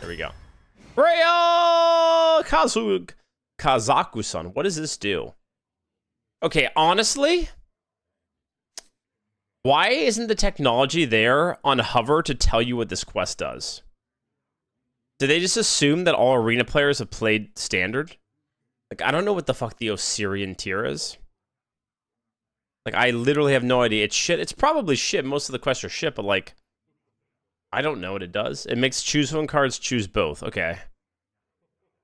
There we go. Real Kazu Kazakusan. What does this do? Okay, honestly, why isn't the technology there on hover to tell you what this quest does? Did they just assume that all arena players have played standard? Like, I don't know what the fuck the Ossirian Tear is. Like, I literally have no idea. It's shit. It's probably shit. Most of the quests are shit, but like, I don't know what it does. It makes choose one cards choose both. Okay.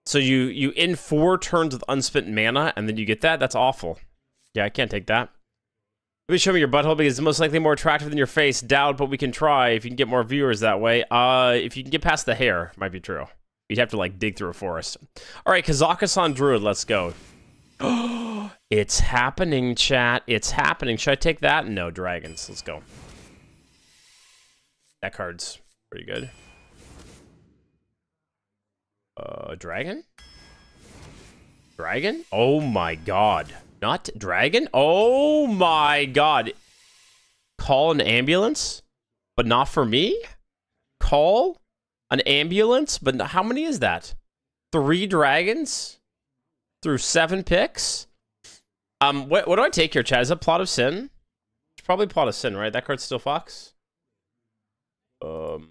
So you you in four turns with unspent mana, and then you get that. That's awful. Yeah, I can't take that. Maybe show me your butthole because it's most likely more attractive than your face. Doubt, but we can try if you can get more viewers that way. Uh, if you can get past the hair, might be true. You'd have to like dig through a forest. All right, Kazakusan Druid, let's go. it's happening, chat. It's happening. Should I take that? No, dragons. Let's go. That card's pretty good. Uh, dragon? Dragon? Oh my god. Not dragon? Oh my god. Call an ambulance? But not for me? Call an ambulance? But how many is that? Three dragons? Through seven picks? Um, what, what do I take here, Chad? Is that Plot of Sin? It's probably Plot of Sin, right? That card's still Fox? Um,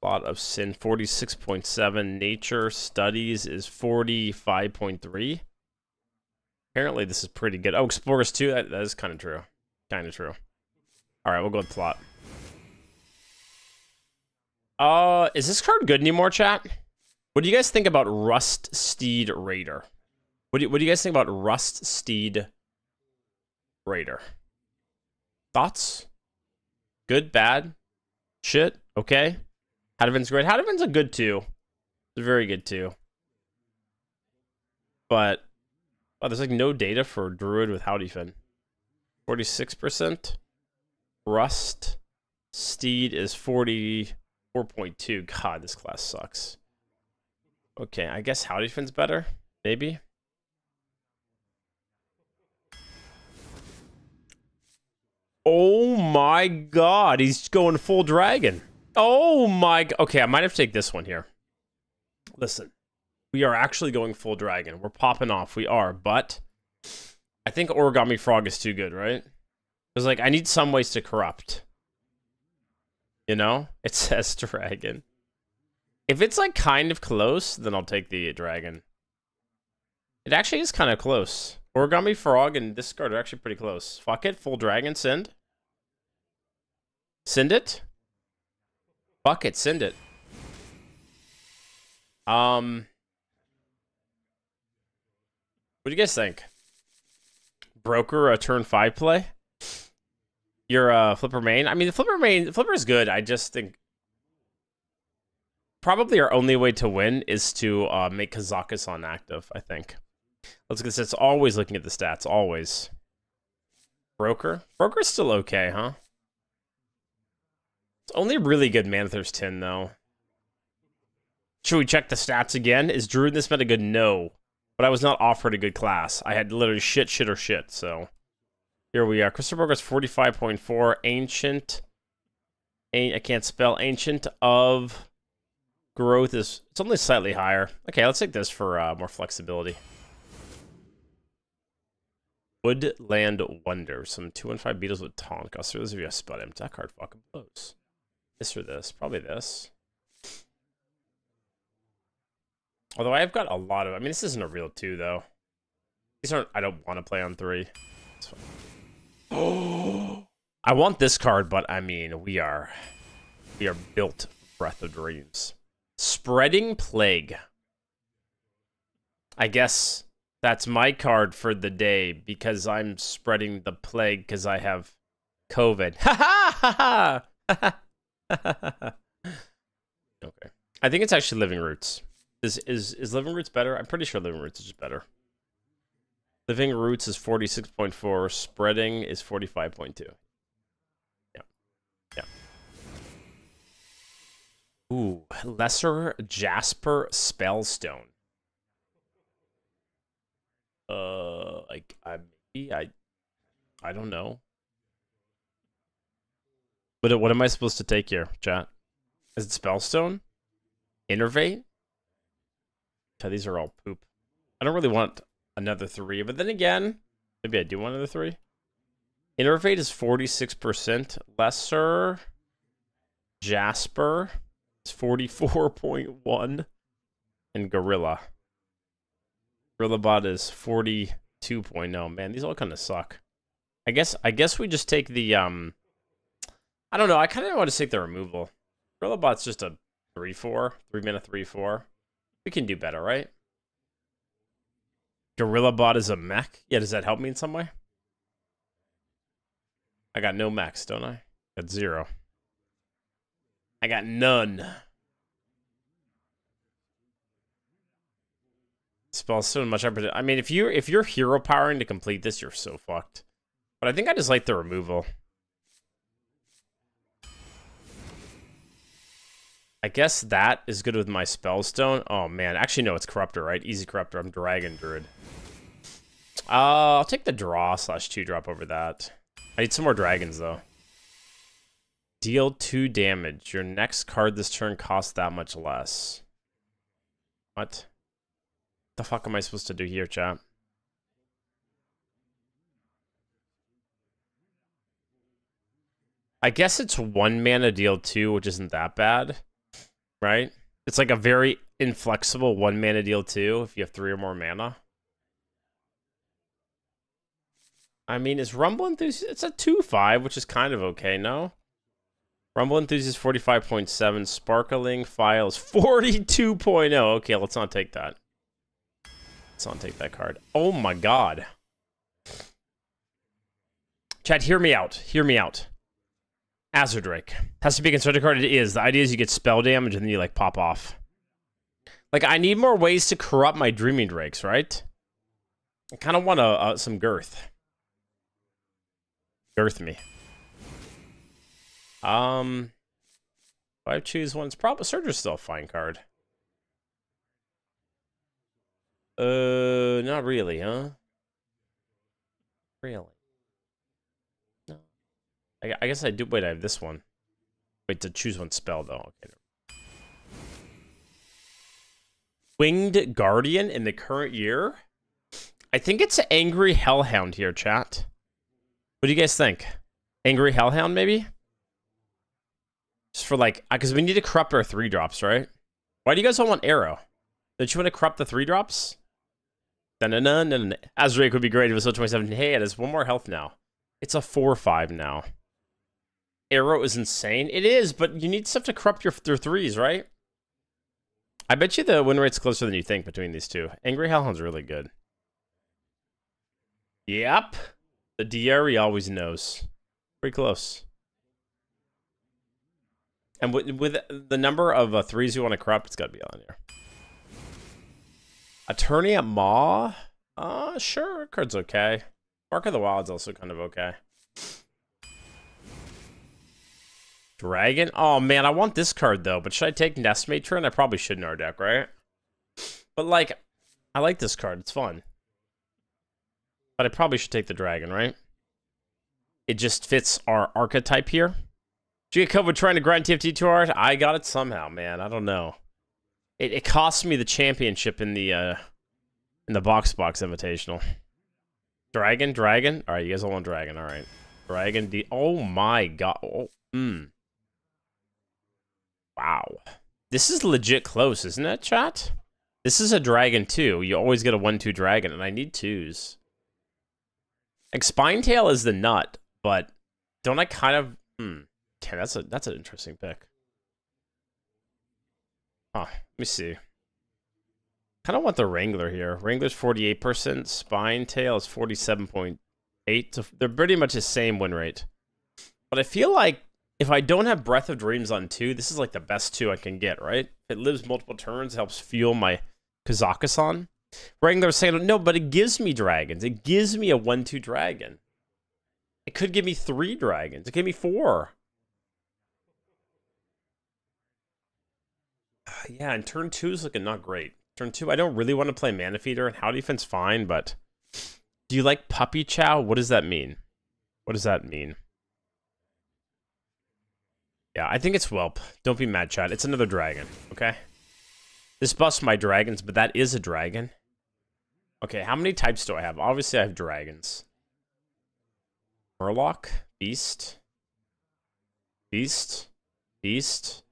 Plot of Sin, 46.7. Nature Studies is 45.3. Apparently this is pretty good. Oh, Explorers 2, that, that is kind of true. Kind of true. All right, we'll go with Plot. Uh, is this card good anymore, chat? What do you guys think about Rust Steed Raider? What do you, what do you guys think about Rust Steed Raider? Thoughts? Good, bad, shit, okay. Howdyfin's great. Howdyfin's a good two. It's very good too. But oh, there's like no data for Druid with Howdyfin. 46%. Rust Steed is 44.2. God, this class sucks. Okay, I guess Howdyfin's better. Maybe. Oh my god, he's going full dragon. Oh my... Okay, I might have to take this one here. Listen. We are actually going full dragon. We're popping off. We are, but... I think Origami Frog is too good, right? Because, like, I need some ways to corrupt. You know? It says dragon. If it's, like, kind of close, then I'll take the dragon. It actually is kind of close. Origami Frog and Discard are actually pretty close. Fuck it. Full dragon. Send. Send it. Fuck it, send it. Um, what do you guys think? Broker a turn five play. You're a flipper main. I mean, the flipper main, flipper is good. I just think probably our only way to win is to uh, make Kazakusan active. I think. Let's get this. It's always looking at the stats. Always. Broker. Broker's still okay, huh? It's only really good Manthur's 10, though. Should we check the stats again? Is Druid this meta good? No. But I was not offered a good class. I had literally shit, shit, or shit, so... Here we are. Crystal Broker's 45.4. Ancient... I can't spell. Ancient of... Growth is... It's only slightly higher. Okay, let's take this for uh, more flexibility. Woodland Wonder. Some 2 and 5 beetles with taunt. Cost those of you a spell him. That card fucking blows. This or this? Probably this. Although I've got a lot of... I mean, this isn't a real two, though. These aren't... I don't want to play on three. Oh! I want this card, but I mean, we are... We are built Breath of Dreams. Spreading Plague. I guess that's my card for the day because I'm spreading the plague because I have COVID. Ha ha ha ha! okay. I think it's actually Living Roots. Is is is Living Roots better? I'm pretty sure Living Roots is better. Living Roots is 46.4. Spreading is 45.2. Yeah. Yeah. Ooh, Lesser Jasper Spellstone. Uh, like I maybe I, I don't know. What, what am I supposed to take here, chat? Is it Spellstone? Innervate? Okay, these are all poop. I don't really want another three, but then again, maybe I do want another three. Innervate is 46% lesser. Jasper is 44.1. And Gorilla. Gorilla Bot is 42.0. Man, these all kind of suck. I guess I guess we just take the um I don't know, I kind of want to take the removal. Gorilla Bot's just a 3-4, 3 minute 3-4. We can do better, right? Gorilla Bot is a mech? Yeah, does that help me in some way? I got no mechs, don't I? Got zero. I got none. Spell so much effort. I mean, if you're if you're hero powering to complete this, you're so fucked. But I think I just like the removal. I guess that is good with my Spellstone. Oh, man. Actually, no, it's Corruptor, right? Easy Corruptor. I'm Dragon Druid. Uh, I'll take the draw slash two drop over that. I need some more dragons, though. Deal two damage. Your next card this turn costs that much less. What? The fuck am I supposed to do here, chat? I guess it's one mana deal two, which isn't that bad, right? It's like a very inflexible one mana deal two if you have three or more mana. I mean, is Rumble Enthusiast? It's a 2-5, which is kind of okay, no? Rumble Enthusiast 45.7. Sparkling Files 42.0. Okay, let's not take that. Let's take that card. Oh my god. Chad, hear me out. Hear me out. Azure Drake. Has to be a constructed card. It is. The idea is you get spell damage and then you, like, pop off. Like, I need more ways to corrupt my Dreaming Drakes, right? I kind of want a, uh, some girth. Girth me. Um, if I choose one, it's probably Surger's still a fine card. Uh, not really, huh? Really? No. I, I guess I do. Wait, I have this one. Wait to choose one spell though. Okay. Winged Guardian in the current year. I think it's Angry Hellhound here, chat. What do you guys think? Angry Hellhound, maybe? Just for like, because we need to corrupt our three drops, right? Why do you guys all want arrow? Don't you want to corrupt the three drops? Dun -dun -dun -dun. Azrake would be great if it was so 27. Hey, it has one more health now. It's a 4-5 now. Arrow is insane. It is, but you need stuff to corrupt your, your threes, right? I bet you the win rate's closer than you think between these two. Angry Hellhound's really good. Yep. The Diary always knows. Pretty close. And with, with the number of uh, threes you want to corrupt, it's got to be on here. Attorney at Maw? Uh, sure. Card's okay. Mark of the Wild's also kind of okay. Dragon? Oh, man, I want this card, though. But should I take Nest Matron? I probably should in our deck, right? But, like, I like this card. It's fun. But I probably should take the dragon, right? It just fits our archetype here. Did you get covered trying to grind TFT 2 hours? I got it somehow, man. I don't know. It, it cost me the championship in the uh in the box box invitational. Dragon, dragon. All right, you guys all want dragon. All right, dragon. D. Oh my god. Oh, mm. Wow. This is legit close, isn't it, chat? This is a dragon too. You always get a one-two dragon, and I need twos. Like Spinetail is the nut, but don't I kind of hmm. Okay, that's a that's an interesting pick. Huh, let me see. Kind of want the Wrangler here. Wrangler's 48%, Spine Tail is 47.8. So they're pretty much the same win rate. But I feel like if I don't have Breath of Dreams on two, this is like the best two I can get, right? It lives multiple turns, helps fuel my Kazakusan. Wrangler's saying, no, but it gives me dragons. It gives me a 1-2 dragon. It could give me three dragons. It gave me four. Yeah, and turn two is looking not great. Turn two, I don't really want to play Mana Feeder, and Howdyfin's fine, but do you like Puppy Chow? What does that mean? What does that mean? Yeah, I think it's Whelp. Don't be mad, Chad. It's another dragon, okay? This busts my dragons, but that is a dragon. Okay, how many types do I have? Obviously, I have dragons. Murloc, Beast, Beast, Beast.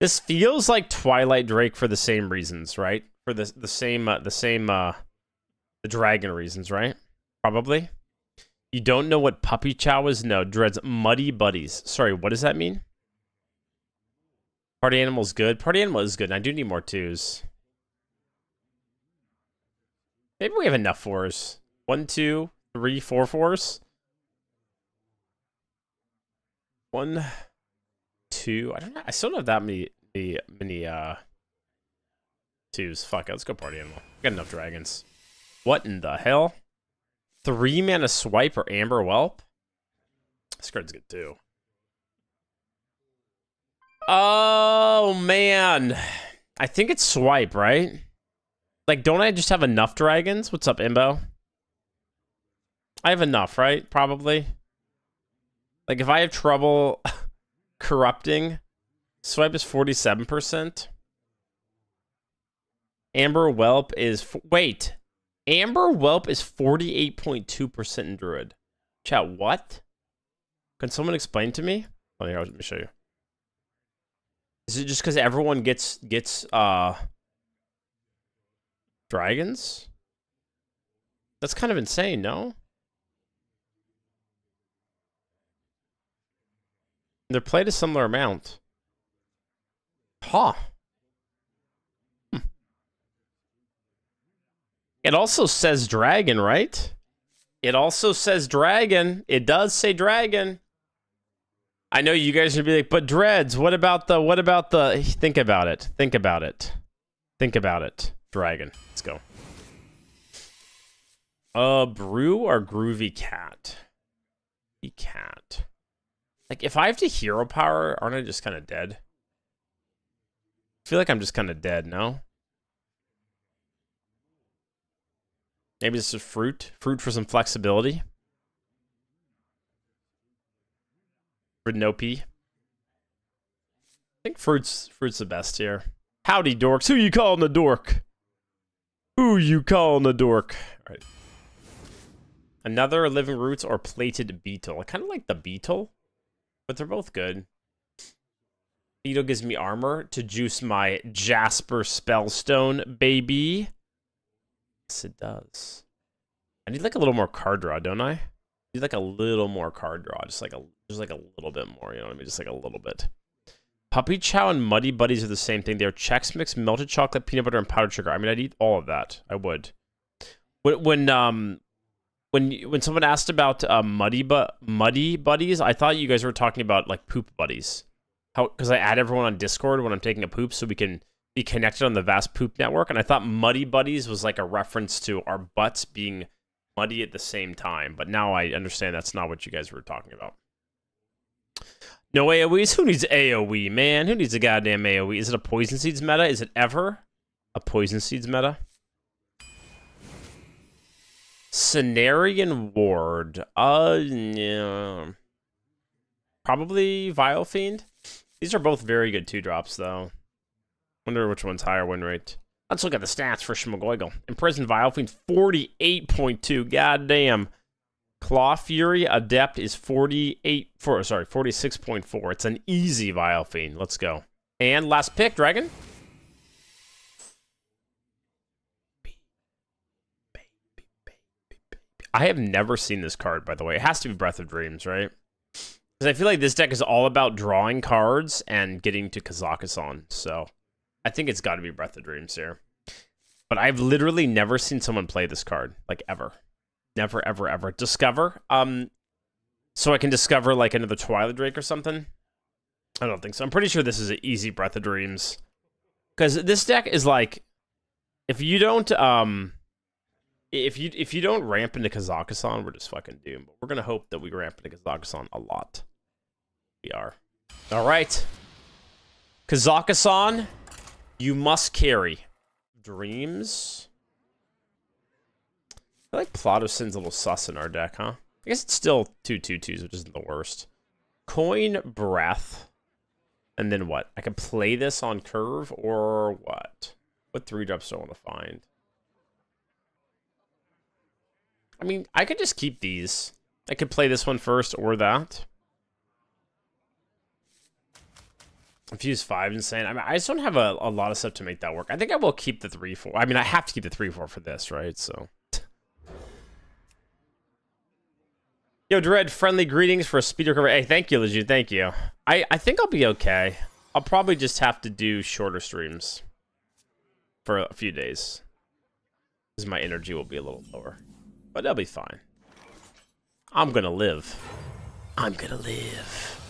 This feels like Twilight Drake for the same reasons, right? For the the same uh, the same uh the dragon reasons, right? Probably. You don't know what puppy chow is? No, dreads muddy buddies. Sorry, what does that mean? Party animal's good. Party animal is good. I do need more twos. Maybe we have enough fours. One, two, three, four fours. One, two. I don't know. I still don't have that many, many, many uh, twos. Fuck it. Let's go party animal. got enough dragons. What in the hell? Three mana swipe or amber whelp? This card's good too. Oh man. I think it's swipe, right? Like, don't I just have enough dragons? What's up, Imbo? I have enough, right? Probably. Like, if I have trouble corrupting, swipe is 47%. Amber Whelp is... Wait. Amber Whelp is 48.2% in Druid. Chat, what? Can someone explain to me? Oh, here, let me show you. Is it just because everyone gets gets uh dragons? That's kind of insane, no? They're played a similar amount. Huh. Hmm. It also says dragon, right? It also says dragon. It does say dragon. I know you guys would be like, but dreads, what about the, what about the, think about it. Think about it. Think about it. Dragon. Let's go. Uh, brew or groovy cat? Cat. Like, if I have to hero power, aren't I just kind of dead? I feel like I'm just kind of dead, no? Maybe this is fruit? Fruit for some flexibility? Ridnopi. I think fruit's fruit's the best here. Howdy, dorks. Who you calling the dork? Who you calling the dork? All right. Another living roots or plated beetle. I kind of like the beetle, but they're both good. Beetle gives me armor to juice my Jasper Spellstone, baby. Yes, it does. I need like a little more card draw, don't I? I need like a little more card draw, just like a just like a little bit more, you know what I mean? Just like a little bit. Puppy Chow and Muddy Buddies are the same thing. They're Chex Mix, melted chocolate, peanut butter, and powdered sugar. I mean, I'd eat all of that. I would. When, when um when when someone asked about uh, muddy but muddy buddies, I thought you guys were talking about like poop buddies. How because I add everyone on Discord when I'm taking a poop so we can be connected on the vast poop network, and I thought muddy buddies was like a reference to our butts being muddy at the same time. But now I understand that's not what you guys were talking about. No AoEs? Who needs AoE, man? Who needs a goddamn AoE? Is it a Poison Seeds meta? Is it ever a Poison Seeds meta? Cenarian Ward. Uh, yeah. Probably Vile Fiend. These are both very good two drops, though. Wonder which one's higher win rate. Let's look at the stats for Schmagoigel. Imprisoned Vile Fiend, 48.2. Goddamn. Claw Fury Adept is 48 for sorry, 46.4. It's an easy Vile Fiend. Let's go. And last pick, Dragon. I have never seen this card, by the way. It has to be Breath of Dreams, right? Because I feel like this deck is all about drawing cards and getting to Kazakusan. So I think it's got to be Breath of Dreams here. But I've literally never seen someone play this card, like ever. Never, ever, ever. Discover. Um, so I can discover like another Twilight Drake or something. I don't think so. I'm pretty sure this is an easy Breath of Dreams. Because this deck is like, if you don't, um, if you if you don't ramp into Kazakusan, we're just fucking doomed. But we're gonna hope that we ramp into Kazakusan a lot. We are. All right. Kazakusan, you must carry dreams. I like Plot of Sin's a little sus in our deck, huh? I guess it's still two two twos, which isn't the worst. Coin Breath. And then what? I can play this on curve or what? What three drops do I want to find? I mean, I could just keep these. I could play this one first or that. Infuse five insane. I mean, I just don't have a, a lot of stuff to make that work. I think I will keep the three four. I mean, I have to keep the three four for this, right? So. Yo, Dread, friendly greetings for a speed recovery. Hey, thank you, Legion. Thank you. I, I think I'll be okay. I'll probably just have to do shorter streams for a few days. Because my energy will be a little lower. But that'll be fine. I'm gonna live. I'm gonna live.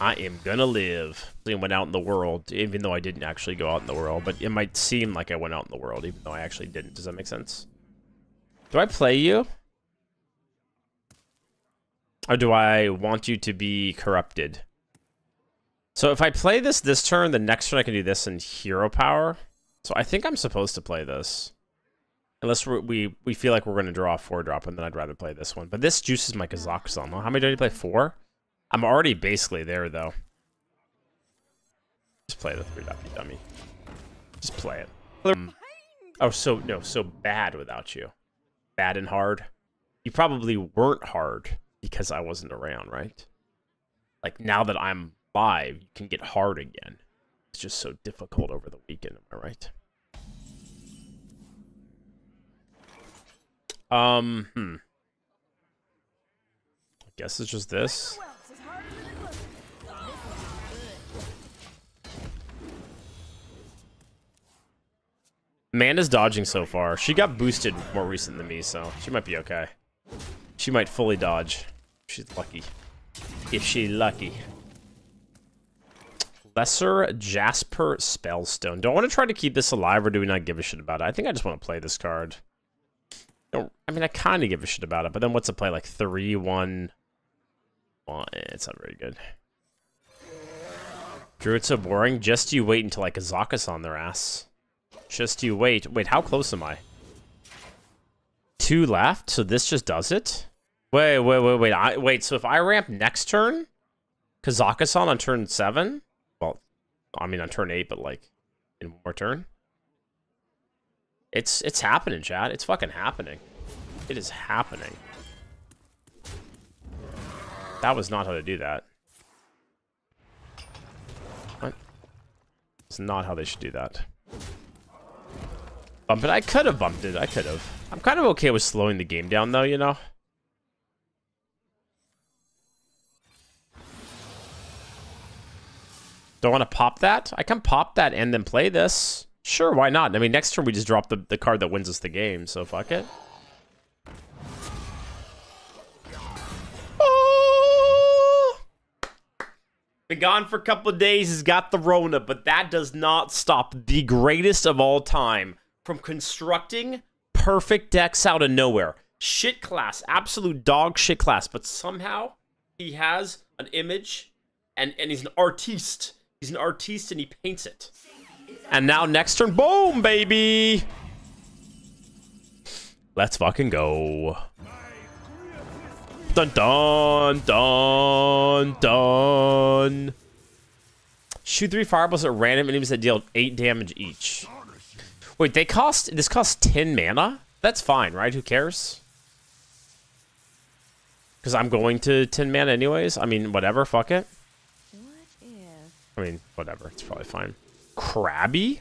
I am gonna live. I went out in the world, even though I didn't actually go out in the world. But it might seem like I went out in the world, even though I actually didn't. Does that make sense? Do I play you? Or do I want you to be corrupted? So if I play this this turn, the next turn I can do this in hero power. So I think I'm supposed to play this. Unless we we feel like we're going to draw a four drop, and then I'd rather play this one. But this juices my Kazakusan. How many do you play? Four? I'm already basically there, though. Just play the three drop, you dummy. Just play it. Mm. Oh, so, no, so bad without you. Bad and hard. You probably weren't hard because I wasn't around, right? Like, now that I'm live, you can get hard again. It's just so difficult over the weekend, am I right? Um, hmm. I guess it's just this. Amanda's dodging so far. She got boosted more recent than me, so she might be okay. She might fully dodge. She's lucky. If she lucky. Lesser Jasper Spellstone. Do I want to try to keep this alive, or do we not give a shit about it? I think I just want to play this card. I mean, I kind of give a shit about it, but then what's the play? Like 3, 1... Well, eh, it's not very good. Druid's so boring. Just you wait until like a Zakas on their ass. Just you wait. Wait, how close am I? Two left, so this just does it? Wait, wait, wait, wait. I, wait, so if I ramp next turn, Kazakusan on turn 7? Well, I mean on turn 8, but like in one more turn? It's it's happening, Chad. It's fucking happening. It is happening. That was not how to do that. What? It's not how they should do that. Bump it. I could have bumped it. I could have. I'm kind of okay with slowing the game down, though, you know? Don't want to pop that? I can pop that and then play this. Sure, why not? I mean, next turn we just drop the, the card that wins us the game, so fuck it. Oh! Been gone for a couple of days, has got the Rona, but that does not stop the greatest of all time from constructing perfect decks out of nowhere. Shit class, absolute dog shit class, but somehow he has an image and, and he's an artiste. He's an artiste and he paints it. And now next turn, boom, baby! Let's fucking go. Dun dun dun dun. Shoot three fireballs at random enemies that deal eight damage each. Wait, they cost this costs ten mana? That's fine, right? Who cares? Because I'm going to 10 mana anyways. I mean, whatever, fuck it. I mean, whatever. It's probably fine. Krabby?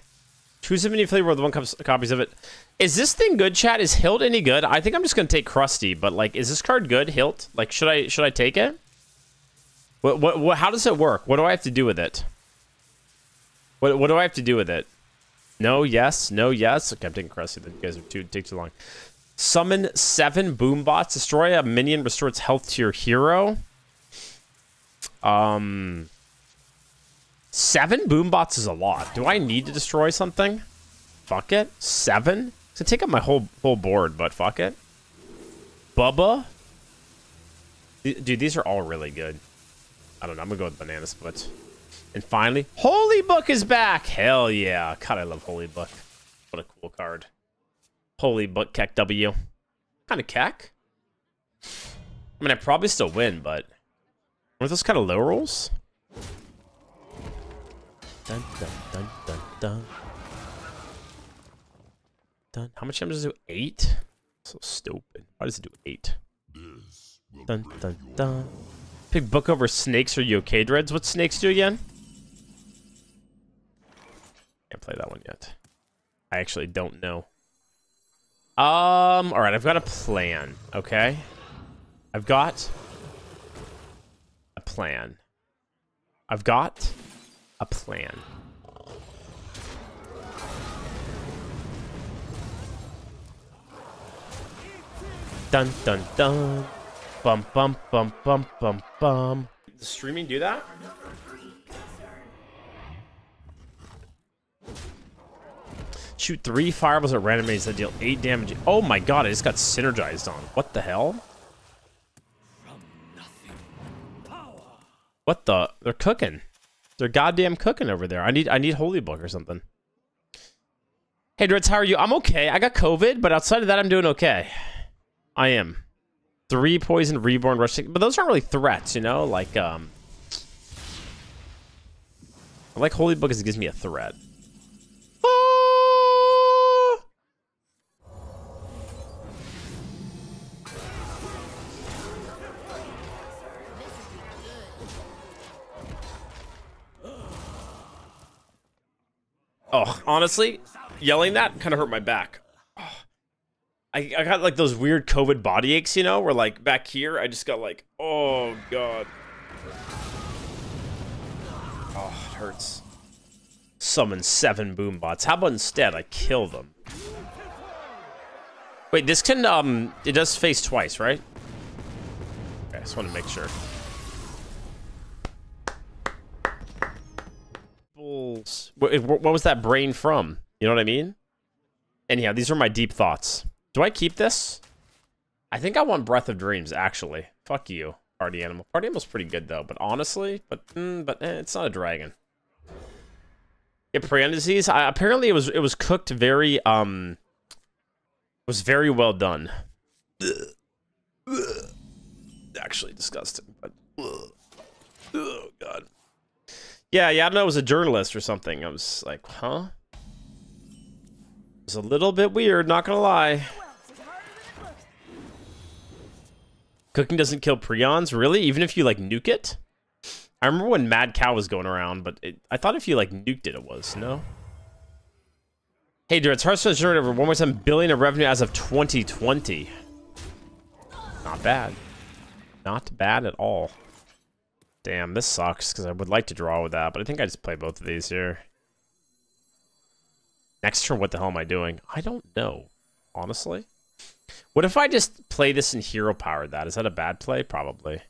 Choose a mini flavor with one copies of it. Is this thing good, chat? Is Hilt any good? I think I'm just gonna take Krusty, but like, is this card good, Hilt? Like, should I should I take it? What what, what how does it work? What do I have to do with it? What what do I have to do with it? No, yes, no, yes. Okay, I'm taking Krusty. Then you guys are too take too long. Summon seven boombots. Destroy a minion. Restore its health to your hero. Um, Seven boombots is a lot. Do I need to destroy something? Fuck it. Seven? It's gonna take up my whole whole board, but fuck it. Bubba? Dude, these are all really good. I don't know. I'm gonna go with Banana Split. And finally, Holy Book is back! Hell yeah. God, I love Holy Book. What a cool card. Holy Book, Keck W. Kind of cack. I mean, I probably still win, but... Are those kind of low rolls? Dun, dun, dun, dun, dun. Dun. How much damage does it do? Eight? So stupid. Why does it do eight? Dun, dun, dun. Pick book over snakes. Are you okay, Dreads? What snakes do again? Can't play that one yet. I actually don't know. Um, alright, I've got a plan, okay? I've got a plan. I've got a plan. Dun dun dun. Bum bum bum bum bum bum. Does streaming do that? Shoot three fireballs at random enemies that deal eight damage. Oh my god, I just got synergized on. What the hell? What the? They're cooking. They're goddamn cooking over there. I need I need Holy Book or something. Hey Dreads, how are you? I'm okay. I got COVID, but outside of that, I'm doing okay. I am. Three poison reborn rushing, but those aren't really threats, you know. Like um, I like Holy Book because it gives me a threat. Oh, honestly, yelling that kind of hurt my back. Oh. I, I got like those weird COVID body aches, you know, where like back here, I just got like, oh god. Oh, it hurts. Summon seven boom bots. How about instead I kill them? Wait, this can, um, it does face twice, right? Okay, I just want to make sure. Bulls. What, what was that brain from? You know what I mean? Anyhow, these are my deep thoughts. Do I keep this? I think I want Breath of Dreams, actually. Fuck you, Party Animal. Party Animal's pretty good, though. But honestly, but mm, but eh, it's not a dragon. Get Prion disease. I, apparently, it was it was cooked very um. Was very well done. Actually, disgusting. But oh god. Yeah, yeah. I don't know. It was a journalist or something. I was like, huh? It's a little bit weird. Not gonna lie. Cooking doesn't kill prions, really? Even if you, like, nuke it? I remember when Mad Cow was going around, but it, I thought if you, like, nuked it, it was, no? Hey, dude, it's Hearthstone generated over 1.7 billion of revenue as of 2020. Not bad. Not bad at all. Damn, this sucks, because I would like to draw with that, but I think I just play both of these here. Next turn, what the hell am I doing? I don't know, honestly. What if I just play this in hero power that? Is that a bad play? Probably.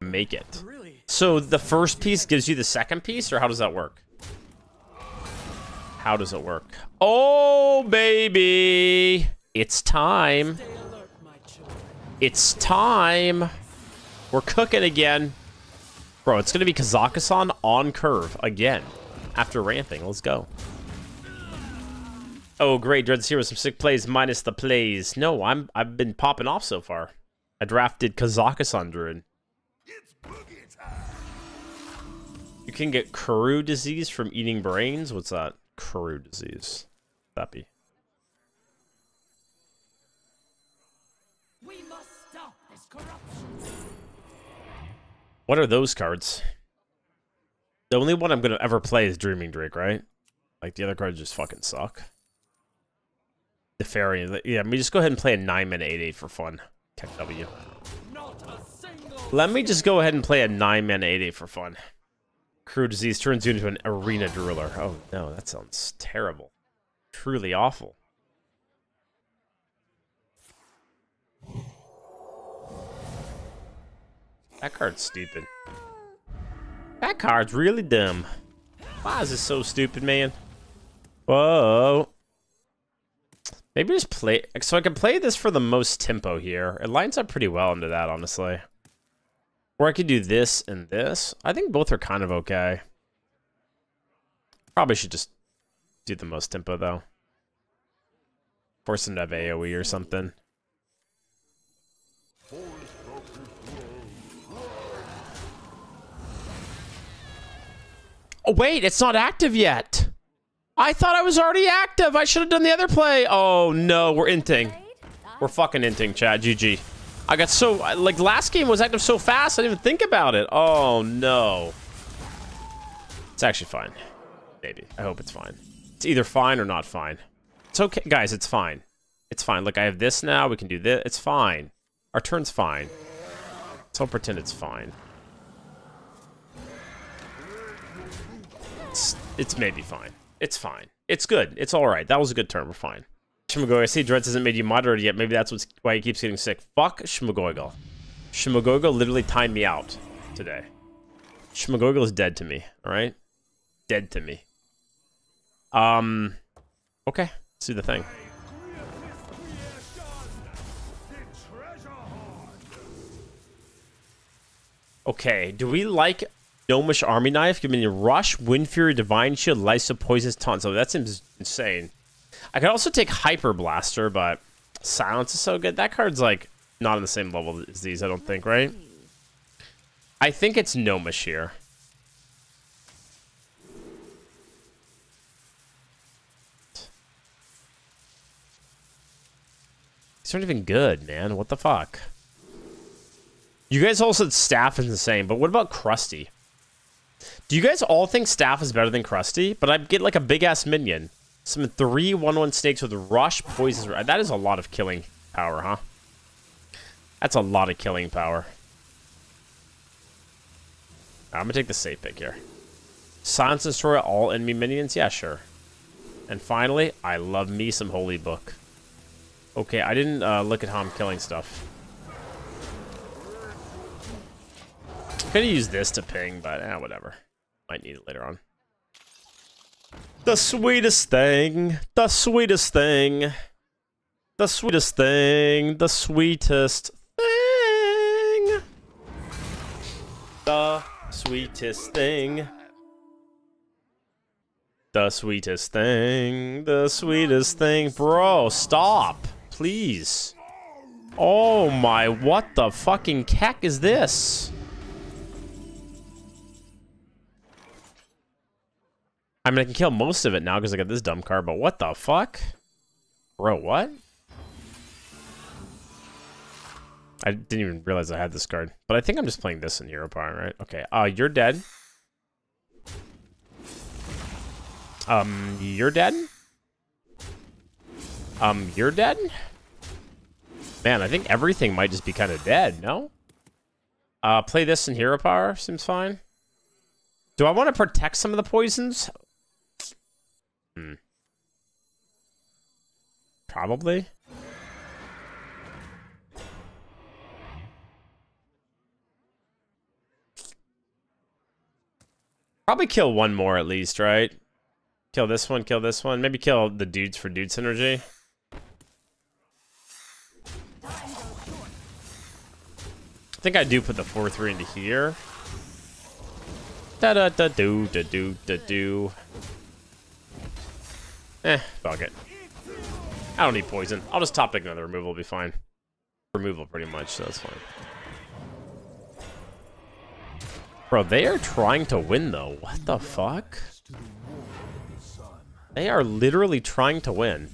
Make it. So the first piece gives you the second piece, or how does that work? How does it work? Oh, baby! It's time. It's time. We're cooking again. Bro, it's going to be Kazakusan on curve again after ramping. Let's go. Oh, great. Dread's here with some sick plays minus the plays. No, I'm, I've been popping off so far. I drafted Kazakusan Druid. You can get Kuru disease from eating brains. What's that? Kuru disease. That be. What are those cards? The only one I'm going to ever play is Dreaming Drake, right? Like, the other cards just fucking suck. The Fairy. Yeah, let me just go ahead and play a 9 mana 8-8 for fun. Tech W. Let me just go ahead and play a 9-man 8-8 for fun. Kuru Disease turns you into an Arena Driller. Oh, no, that sounds terrible. Truly awful. That card's stupid. That card's really dumb. Why is this so stupid, man? Whoa. Maybe just play... So I can play this for the most tempo here. It lines up pretty well into that, honestly. Or I could do this and this. I think both are kind of okay. Probably should just do the most tempo, though. Force him to have AoE or something. Wait, it's not active yet. I thought I was already active. I should have done the other play. Oh, no, we're inting. We're fucking inting, Chad. GG. I got so, like, last game was active so fast, I didn't even think about it. Oh, no. It's actually fine. Maybe. I hope it's fine. It's either fine or not fine. It's okay. Guys, it's fine. It's fine. Look, I have this now. We can do this. It's fine. Our turn's fine. So I'll pretend it's fine. It's, it's maybe fine. It's fine. It's good. It's all right. That was a good term. We're fine. Shmagoy, I see Dreads hasn't made you moderate yet. Maybe that's what's, why he keeps getting sick. Fuck Shmagoygal. Shmagoygal literally timed me out today. Shmagoygal is dead to me, all right? Dead to me. Um, okay. Let's do the thing. Okay, do we like Gnomish Army Knife? Give me Rush, Wind Fury, Divine Shield, Lysa, Poisonous Taunt. So that seems insane. I could also take Hyper Blaster, but Silence is so good. That card's like not on the same level as these, I don't think, right? I think it's Gnomish here. These aren't even good, man. What the fuck? You guys all said Staff is insane, but what about Crusty? Do you guys all think Staff is better than Krusty? But I get like a big-ass minion. Some three one one snakes with Rush, Poisons... That is a lot of killing power, huh? That's a lot of killing power. I'm gonna take the safe pick here. Silence destroy all enemy minions? Yeah, sure. And finally, I love me some Holy Book. Okay, I didn't uh, look at how I'm killing stuff. Could used this to ping, but eh, whatever. Might need it later on. The sweetest thing, the sweetest thing, the sweetest thing, the sweetest thing, the sweetest thing, the sweetest thing, the sweetest thing. Bro, stop, please. Oh my, what the fucking cack is this? I mean, I can kill most of it now because I got this dumb card, but what the fuck? Bro, what? I didn't even realize I had this card. But I think I'm just playing this in Hero Power, right? Okay, uh, you're dead. Um, you're dead? Um, you're dead? Man, I think everything might just be kind of dead, no? Uh, play this in Hero Power, seems fine. Do I want to protect some of the poisons? Hmm. Probably. Probably kill one more at least, right? Kill this one, kill this one. Maybe kill the dudes for dude synergy. I think I do put the 4-3 into here. Da da da da do da do. Eh, fuck it. I don't need poison. I'll just top pick another removal, will be fine. Removal pretty much, so that's fine. Bro, they are trying to win though. What the fuck? They are literally trying to win.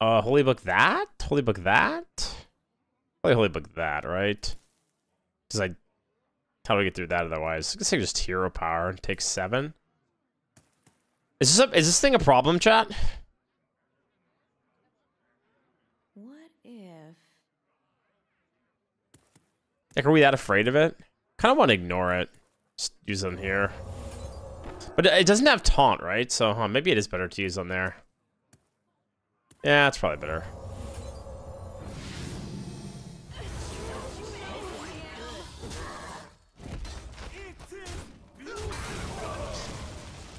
Uh, Holy Book that? Holy Book that? Probably Holy Book that, right? Because I... How do I get through that otherwise? I guess I just Hero Power and take seven. Is this a, is this thing a problem, chat? What if? Like, are we that afraid of it? Kind of want to ignore it. Just use them here. But it doesn't have taunt, right? So huh, maybe it is better to use them there. Yeah, it's probably better.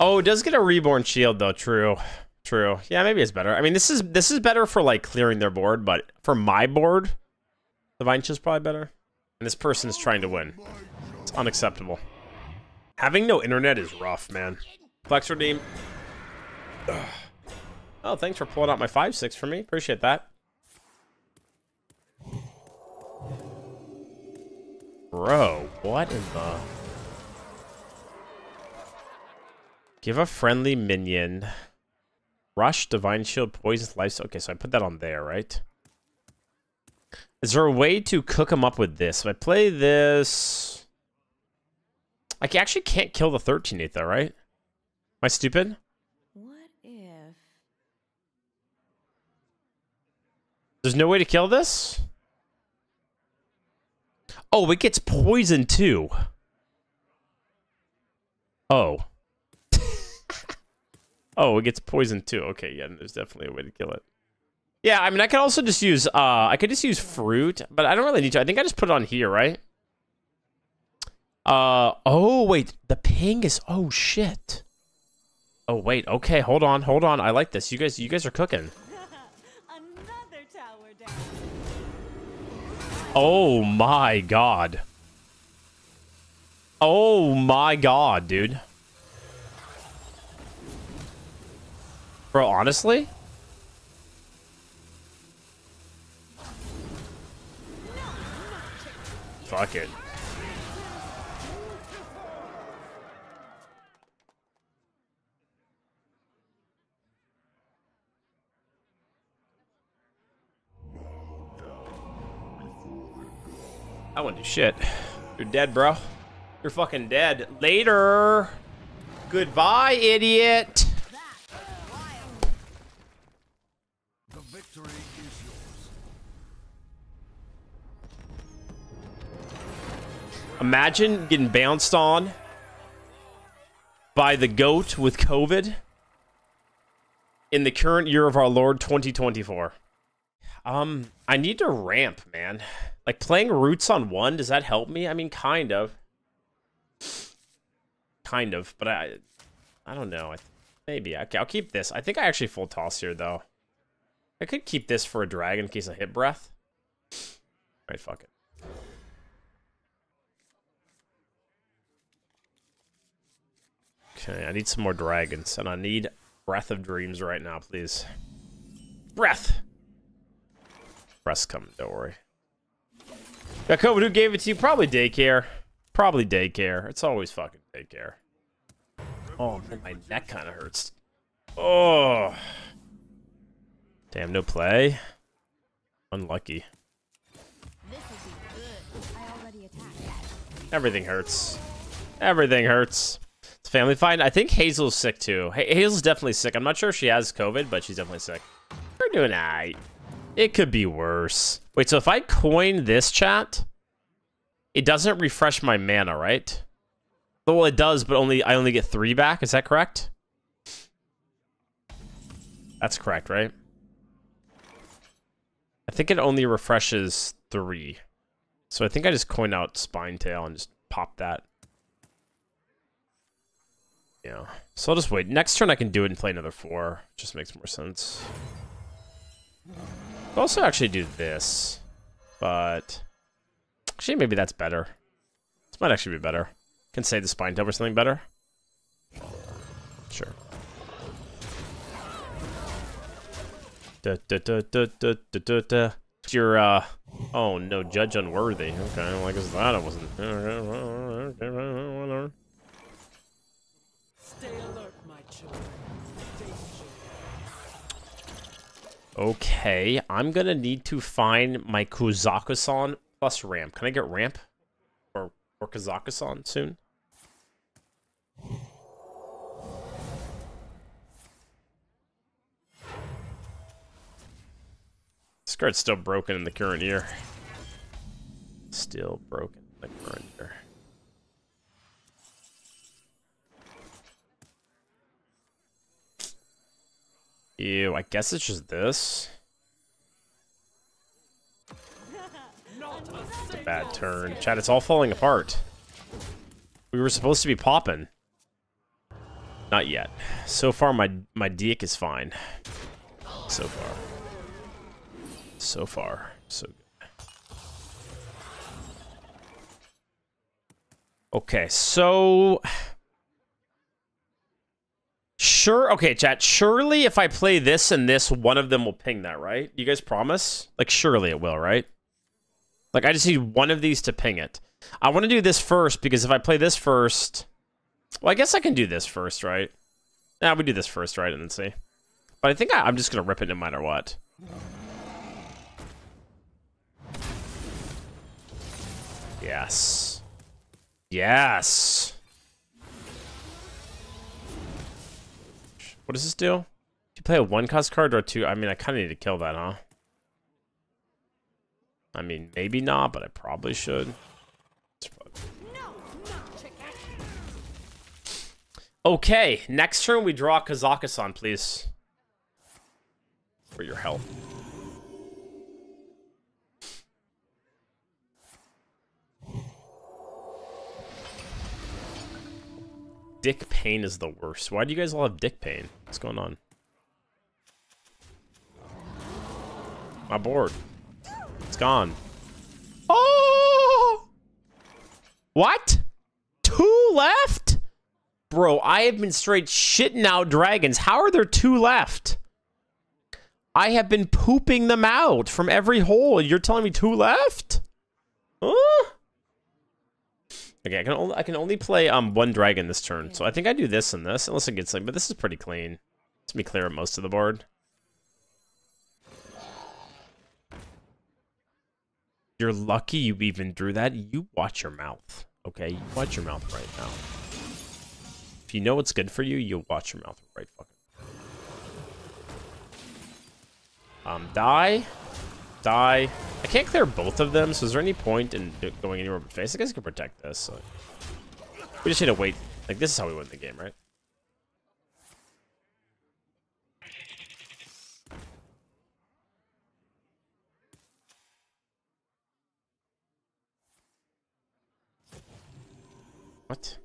Oh, it does get a reborn shield though. True, true. Yeah, maybe it's better. I mean, this is this is better for like clearing their board, but for my board, the Vine is probably better. And this person is trying to win. It's unacceptable. Having no internet is rough, man. Flex redeem. Ugh. Oh, thanks for pulling out my 5-6 for me. Appreciate that. Bro, what in the... Give a friendly minion. Rush, Divine Shield, Poison, Life... Okay, so I put that on there, right? Is there a way to cook them up with this? If I play this... I actually can't kill the 13th, though, right? Am I stupid? What if? There's no way to kill this? Oh, it gets poisoned too. Oh. Oh, it gets poisoned too. Okay, yeah, there's definitely a way to kill it. Yeah, I mean, I could also just use, uh, I could just use fruit, but I don't really need to. I think I just put it on here, right? Uh, oh, wait, the ping is, oh, shit. Oh, wait, okay, hold on, hold on. I like this. You guys, you guys are cooking. Another tower down. Oh my god. Oh my god, dude. Bro, honestly? Fuck it. I wouldn't do shit. You're dead, bro. You're fucking dead. Later. Goodbye, idiot. Imagine getting bounced on by the goat with COVID in the current year of our Lord 2024. Um, I need to ramp, man. Like playing roots on one, does that help me? I mean, kind of. Kind of, but I I don't know. I maybe. Okay, I'll keep this. I think I actually full toss here though. I could keep this for a dragon in case I hit breath. Right, fuck it. Okay, I need some more dragons, and I need Breath of Dreams right now, please. Breath! Breath's coming, don't worry. COVID, who gave it to you? Probably daycare. Probably daycare. It's always fucking daycare. Oh, my neck kind of hurts. Oh. Damn, no play. Unlucky. Everything hurts. Everything hurts. Family fine. I think Hazel's sick too. Ha- Hazel's definitely sick. I'm not sure if she has COVID, but she's definitely sick. We're doing alright. It could be worse. Wait, so if I coin this chat, it doesn't refresh my mana, right? Well, it does, but only I only get three back. Is that correct? That's correct, right? I think it only refreshes three. So I think I just coin out Spine Tail and just pop that. Yeah. So I'll just wait. Next turn I can do it and play another four. Just makes more sense. I'll also actually do this. But... Actually, maybe that's better. This might actually be better. Can say the Spine Tail or something better. Sure. Da, da, da, da, da, da, da. Your, uh... Oh, no, Judge Unworthy. Okay, well, I guess that I wasn't... Okay, I'm gonna need to find my Kazakusan plus ramp. Can I get ramp? Or, or Kazakusan soon? This card's still broken in the current year. Still broken in the current year. Ew, I guess it's just this. It's a bad turn. Chad, it's all falling apart. We were supposed to be popping. Not yet. So far, my my dick is fine. So far. So far, so good. Okay, so Sure. Okay, chat. Surely if I play this and this, one of them will ping that, right? You guys promise? Like, surely it will, right? Like, I just need one of these to ping it. I want to do this first because if I play this first... Well, I guess I can do this first, right? Nah, we do this first, right? And then see. But I think I, I'm just going to rip it no matter what. Yes. Yes. What does this do? Do you play a one cost card or a two? I mean, I kind of need to kill that, huh? I mean, maybe not, but I probably should. Okay, next turn we draw Kazakusan, please. For your help. Dick pain is the worst. Why do you guys all have dick pain? What's going on? My board. It's gone. Oh! What? Two left? Bro, I have been straight shitting out dragons. How are there two left? I have been pooping them out from every hole. You're telling me two left? Huh? Okay, I can only I can only play um one dragon this turn, so I think I do this and this, unless it gets like. But this is pretty clean. Let's be clear at most of the board. You're lucky you even drew that. You watch your mouth, okay? You watch your mouth right now. If you know what's good for you, you'll watch your mouth right fucking. Um, die, die. I can't clear both of them, so is there any point in going anywhere but face? I guess I can protect this. So. We just need to wait. Like, this is how we win the game, right? What?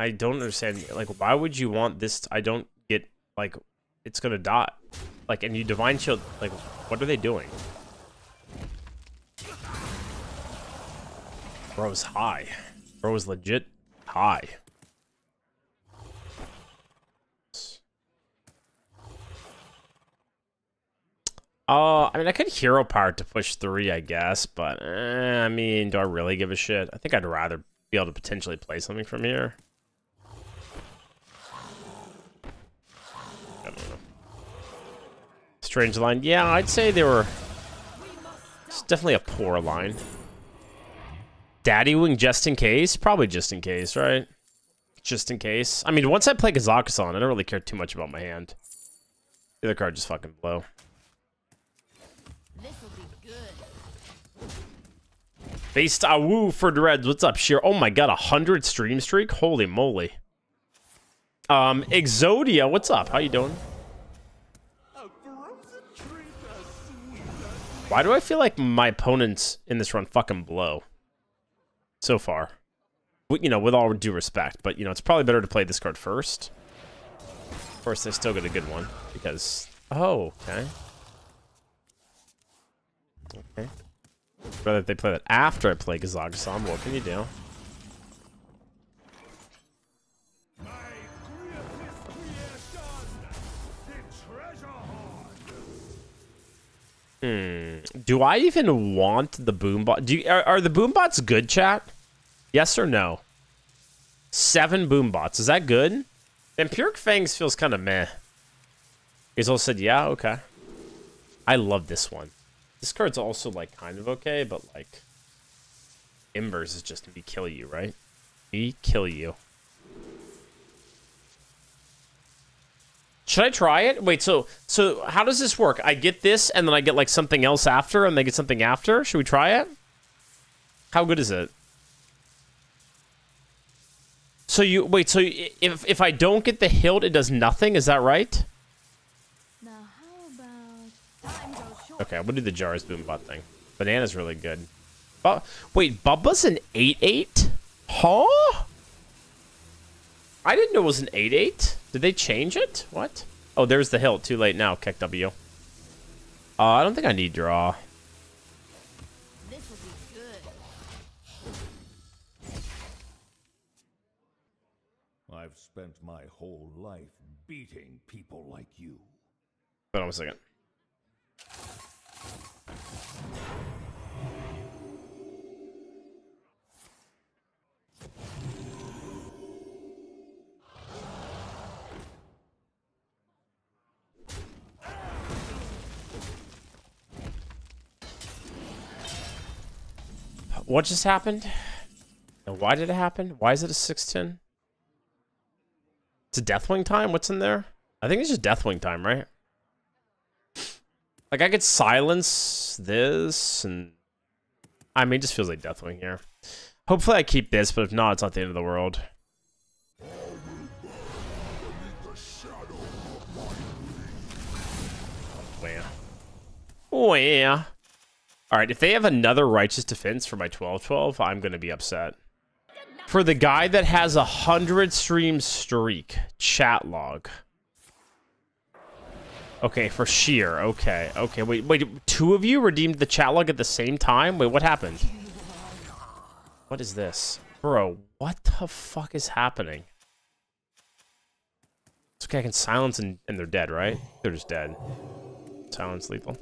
I don't understand. Like, why would you want this? I don't get, like, it's gonna die. Like, and you Divine Shield, like, what are they doing? Bro's high. Bro is legit high. Uh, I mean, I could hero power to push three, I guess, but eh, I mean, do I really give a shit? I think I'd rather be able to potentially play something from here. I don't know. Strange line. Yeah, I'd say they were. It's definitely a poor line. Daddy wing just in case? Probably just in case, right? Just in case. I mean, once I play Kazakusan, I don't really care too much about my hand. The other card just fucking blow. Based awoo for the Reds. What's up, Sheer? Oh my god, a hundred stream streak? Holy moly. Um, Exodia, what's up? How you doing? Why do I feel like my opponents in this run fucking blow? So far. You know, with all due respect, but you know, it's probably better to play this card first. Of course, they still get a good one because. Oh, okay. Okay. Rather they play that after I play Kazakusan, what can you do? Hmm. Do I even want the boombot? Do you, are, are the boombots good, chat? Yes or no? Seven boombots. Is that good? Empiric Fangs feels kind of meh. He's all said, yeah, okay. I love this one. This card's also, like, kind of okay, but, like... Embers is just me kill you, right? Me kill you. Should I try it? Wait, so so how does this work? I get this and then I get like something else after and they get something after? Should we try it? How good is it? So you wait, so if if I don't get the hilt it does nothing, is that right? Now how about time goes short? Okay, we'll do the jars boombot thing. Banana's really good. Oh, wait, Bubba's an 8-8? Huh? I didn't know it was an 8-8. Did they change it? What? Oh, there's the hilt. Too late now, Keck W. Uh, I don't think I need draw. I've spent my whole life beating people like you. Hold on a second. What just happened? And why did it happen? Why is it a 610? It's a Deathwing time? What's in there? I think it's just Deathwing time, right? Like, I could silence this, and... I mean, it just feels like Deathwing here. Hopefully I keep this, but if not, it's not the end of the world. Oh, Wham. Oh, Wham. Alright, if they have another Righteous Defense for my 12-12, I'm going to be upset. For the guy that has a 100 stream streak, chat log. Okay, for sheer. Okay, okay. Wait, wait. Two of you redeemed the chat log at the same time? Wait, what happened? What is this? Bro, what the fuck is happening? It's okay, I can silence and, and they're dead, right? They're just dead. Silence lethal.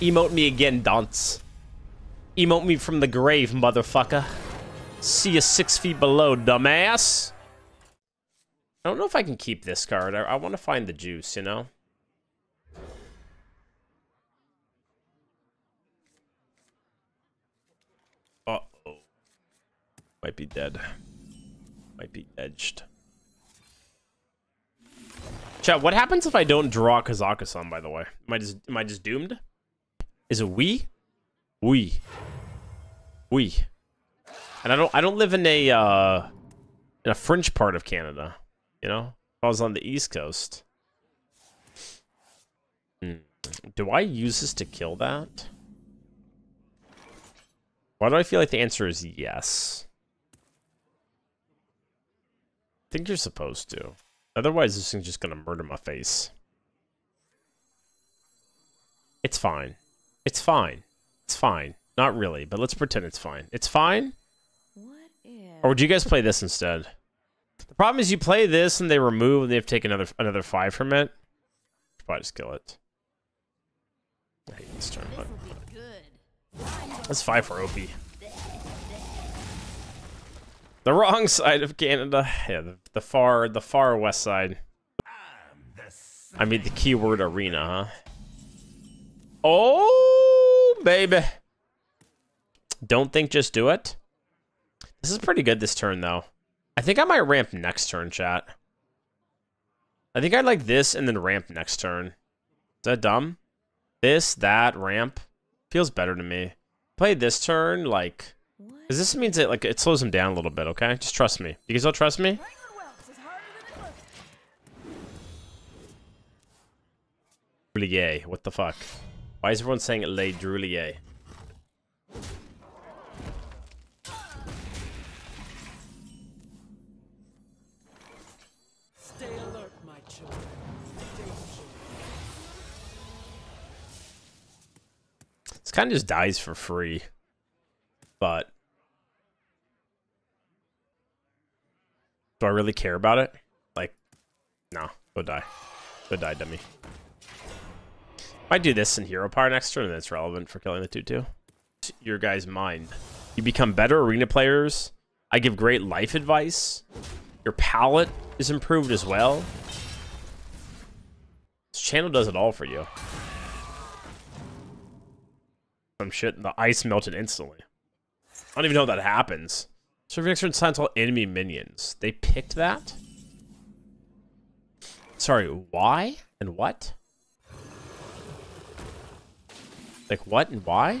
Emote me again, Dance. Emote me from the grave, motherfucker. See you six feet below, dumbass. I don't know if I can keep this card. I, I want to find the juice, you know? Uh-oh. Might be dead. Might be edged. Chat, what happens if I don't draw Kazakusan, by the way? Am I just, am I just doomed? Is it we? We. We. And I don't I don't live in a uh in a French part of Canada, you know? I was on the East Coast. Hmm. Do I use this to kill that? Why do I feel like the answer is yes? I think you're supposed to. Otherwise, this thing's just gonna murder my face. It's fine. It's fine. It's fine. Not really, but let's pretend it's fine. It's fine? What if? Or would you guys play this instead? The problem is you play this and they remove and they have to take another another five from it. Probably just kill it. I hate this turn, but This'll be good. that's five for OP. The wrong side of Canada. Yeah, the, the far the far west side. I mean the keyword arena, huh? Oh baby. Don't think just do it. This is pretty good this turn though. I think I might ramp next turn, chat. I think I like this and then ramp next turn. Is that dumb? This, that, ramp. Feels better to me. Play this turn, like... Because this means it, like, it slows him down a little bit, okay? Just trust me. You guys all trust me? Drulier. What the fuck? Why is everyone saying Le Drulier? Stay alert, my children. Danger. This kind of just dies for free. But... Do I really care about it? Like, no. Go die. Go die, dummy. Might do this in Hero Power next turn, and it's relevant for killing the 2-2. Your guy's mind. You become better arena players. I give great life advice. Your palette is improved as well. This channel does it all for you. Some shit, and the ice melted instantly. I don't even know if that happens. Serve extra silence all enemy minions. They picked that? Sorry, why and what? Like what and why?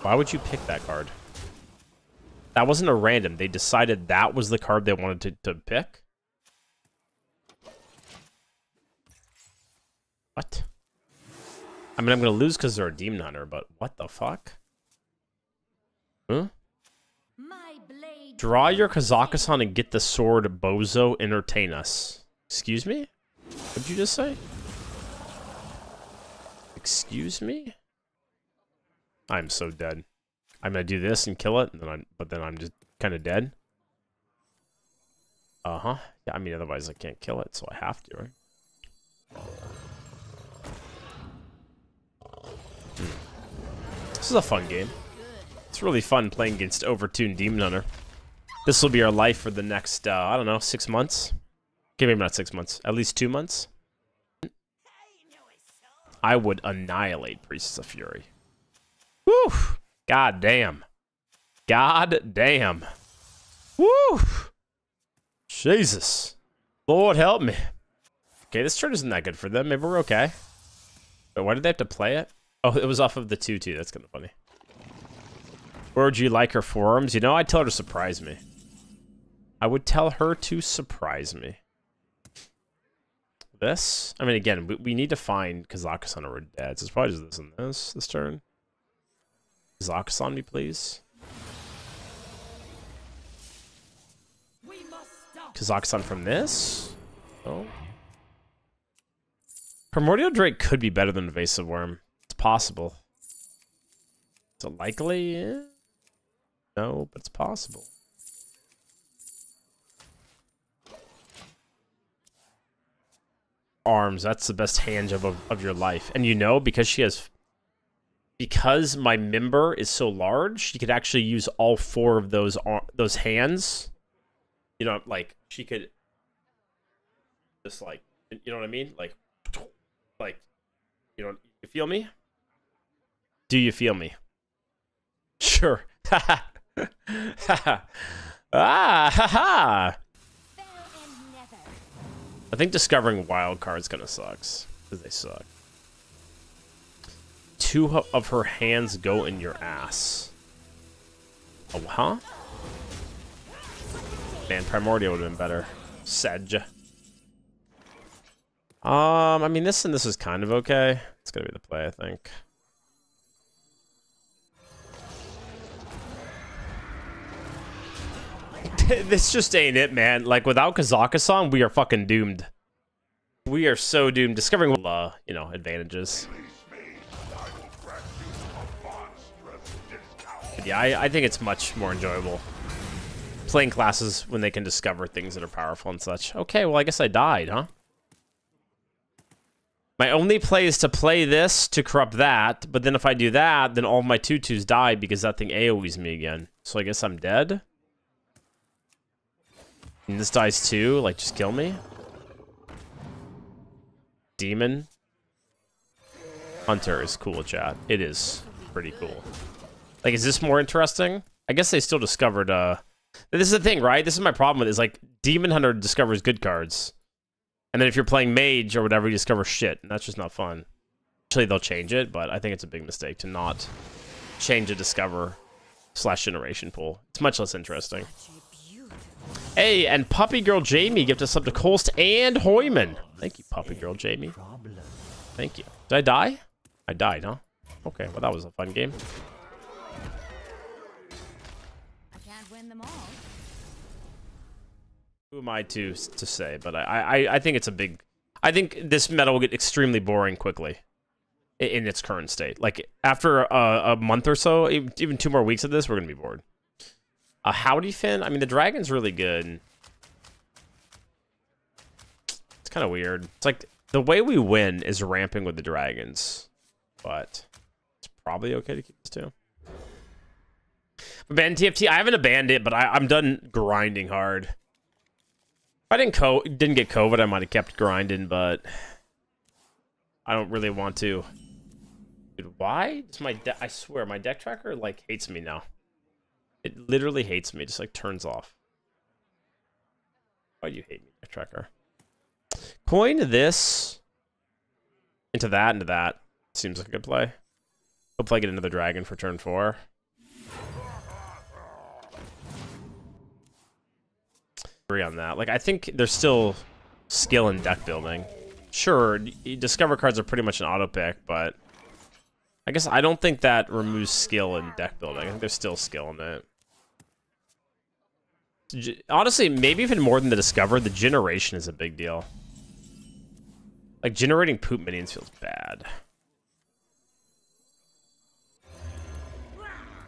Why would you pick that card? That wasn't a random. They decided that was the card they wanted to, to pick? What? I mean, I'm going to lose because they're a Demon Hunter, but what the fuck? Huh? Draw your Kazakusan and get the sword, Bozo. Entertain us. Excuse me? What'd you just say? Excuse me? I'm so dead. I'm gonna do this and kill it, and then I'm, but then I'm just kind of dead. Uh huh. Yeah, I mean, otherwise I can't kill it, so I have to, right? Hmm. This is a fun game. It's really fun playing against Overtuned Demon Hunter. This will be our life for the next, uh, I don't know, six months? Okay, maybe not six months. At least two months? I would annihilate Priestess of Fury. Woo! God damn. God damn. Woo! Jesus. Lord help me. Okay, this turn isn't that good for them. Maybe we're okay. But why did they have to play it? Oh, it was off of the 2-2. That's kind of funny. Or would you like her forearms? You know, I'd tell her to surprise me. I would tell her to surprise me. This? I mean, again, we, we need to find Kazakusan or dead. So it's probably just this and this, this turn. Kazakusan me, please. Kazakusan from this? Oh. Primordial Drake could be better than Evasive Wyrm. It's possible. Is it likely? No, but it's possible. Arms, that's the best hand job of, of your life. And you know, because she has... Because my member is so large, she could actually use all four of those those hands. You know, like, she could... Just like, you know what I mean? Like, like, you know, you feel me? Do you feel me? Sure. ah, ha ha. Fail and never. I think discovering wild cards kind of sucks because they suck. Two of her hands go in your ass. Oh, huh? Man, Primordial would have been better. Sedge. Um, I mean, this and this is kind of okay. It's gonna be the play, I think. this just ain't it, man. Like, without Kazakusan, we are fucking doomed. We are so doomed. Discovering, uh, you know, advantages. But yeah, I, I think it's much more enjoyable. Playing classes when they can discover things that are powerful and such. Okay, well, I guess I died, huh? My only play is to play this to corrupt that, but then if I do that, then all my tutus die because that thing AoEs me again. So I guess I'm dead? And this dies too? Like, just kill me? Demon? Hunter is cool, chat. It is pretty cool. Like, is this more interesting? I guess they still discovered, uh... This is the thing, right? This is my problem with it, is like, Demon Hunter discovers good cards. And then if you're playing Mage or whatever, you discover shit. And that's just not fun. Actually, they'll change it, but I think it's a big mistake to not change a Discover slash Generation pool. It's much less interesting. Hey, and Puppy Girl Jamie gift us up to Colst and Hoyman. Thank you, Puppy Girl Jamie. Thank you. Did I die? I died, huh? Okay, well that was a fun game. I can't win them all. Who am I to to say? But I, I, I think it's a big. I think this meta will get extremely boring quickly, in its current state. Like after a, a month or so, even two more weeks of this, we're gonna be bored. A Howdyfin. I mean, the dragon's really good. It's kind of weird. It's like the way we win is ramping with the dragons, but it's probably okay to keep this too. Ban TFT. I haven't abandoned it, but I, I'm done grinding hard. If I didn't co didn't get COVID, I might have kept grinding, but I don't really want to. Dude, why? Does my I swear my deck tracker like hates me now. It literally hates me. Just like turns off. Do you hate me, tracker? Coin this into that into that seems like a good play. Hopefully, I get another dragon for turn four. agree on that. Like, I think there's still skill in deck building. Sure, discover cards are pretty much an auto pick, but I guess I don't think that removes skill in deck building. I think there's still skill in it. Honestly, maybe even more than the discover, the generation is a big deal. Like generating poop minions feels bad.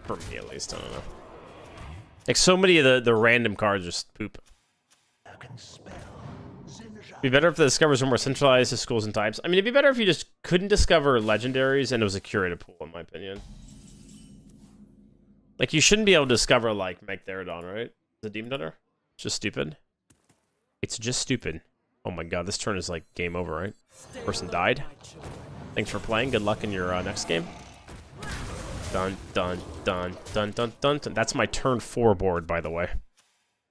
For me at least, I don't know. Like so many of the, the random cards just poop. Be better if the discovers were more centralized to schools and types. I mean, it'd be better if you just couldn't discover legendaries and it was a curated pool, in my opinion. Like, you shouldn't be able to discover, like, Magtheridon, right? The Demon Hunter? It's just stupid. It's just stupid. Oh my god, this turn is, like, game over, right? Person died. Thanks for playing. Good luck in your uh, next game. Dun, dun, dun, dun, dun, dun, dun. That's my turn four board, by the way.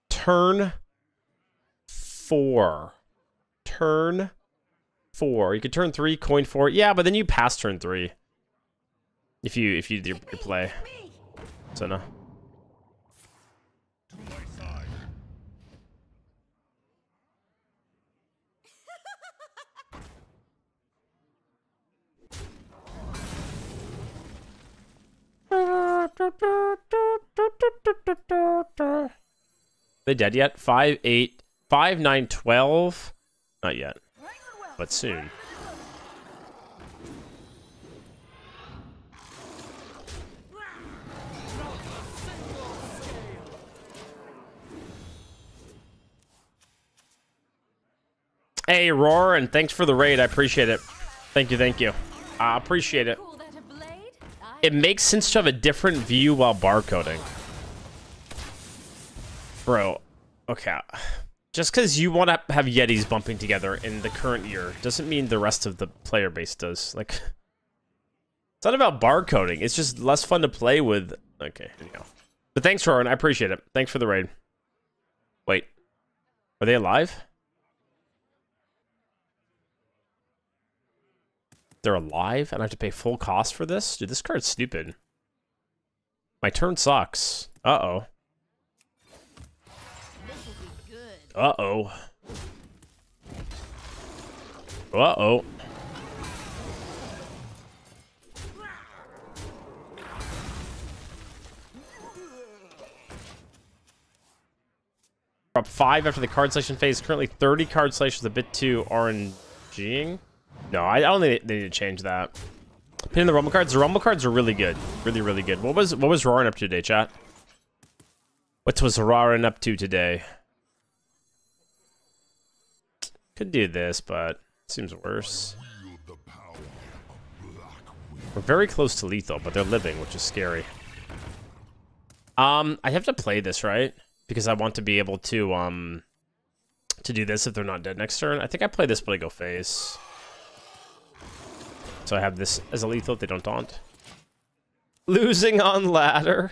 Turn four. Turn four. You could turn three, coin four. Yeah, but then you pass turn three. If you if you do your, your play. So no. They dead yet? Five, eight, five, nine, twelve. Not yet, but soon. Hey, Roar, and thanks for the raid. I appreciate it. Thank you, thank you. I appreciate it. It makes sense to have a different view while barcoding. Bro, okay. Just because you want to have Yetis bumping together in the current year doesn't mean the rest of the player base does. Like, it's not about barcoding. It's just less fun to play with. Okay, anyhow. But thanks, Roran. I appreciate it. Thanks for the raid. Wait. Are they alive? They're alive, and I have to pay full cost for this? Dude, this card's stupid. My turn sucks. Uh-oh. Uh-oh. Uh-oh. Up five after the card selection phase. Currently 30 card selections, a bit too RNGing. No, I don't think they need to change that. Pinning the rumble cards. The rumble cards are really good. Really, really good. What was what was Roaring up to today, chat? What was Roaring up to today? Could do this, but seems worse. We're very close to lethal, but they're living, which is scary. Um, I have to play this, right? Because I want to be able to, um, to do this if they're not dead next turn. I think I play this, but I go face. So I have this as a lethal if they don't taunt. Losing on ladder.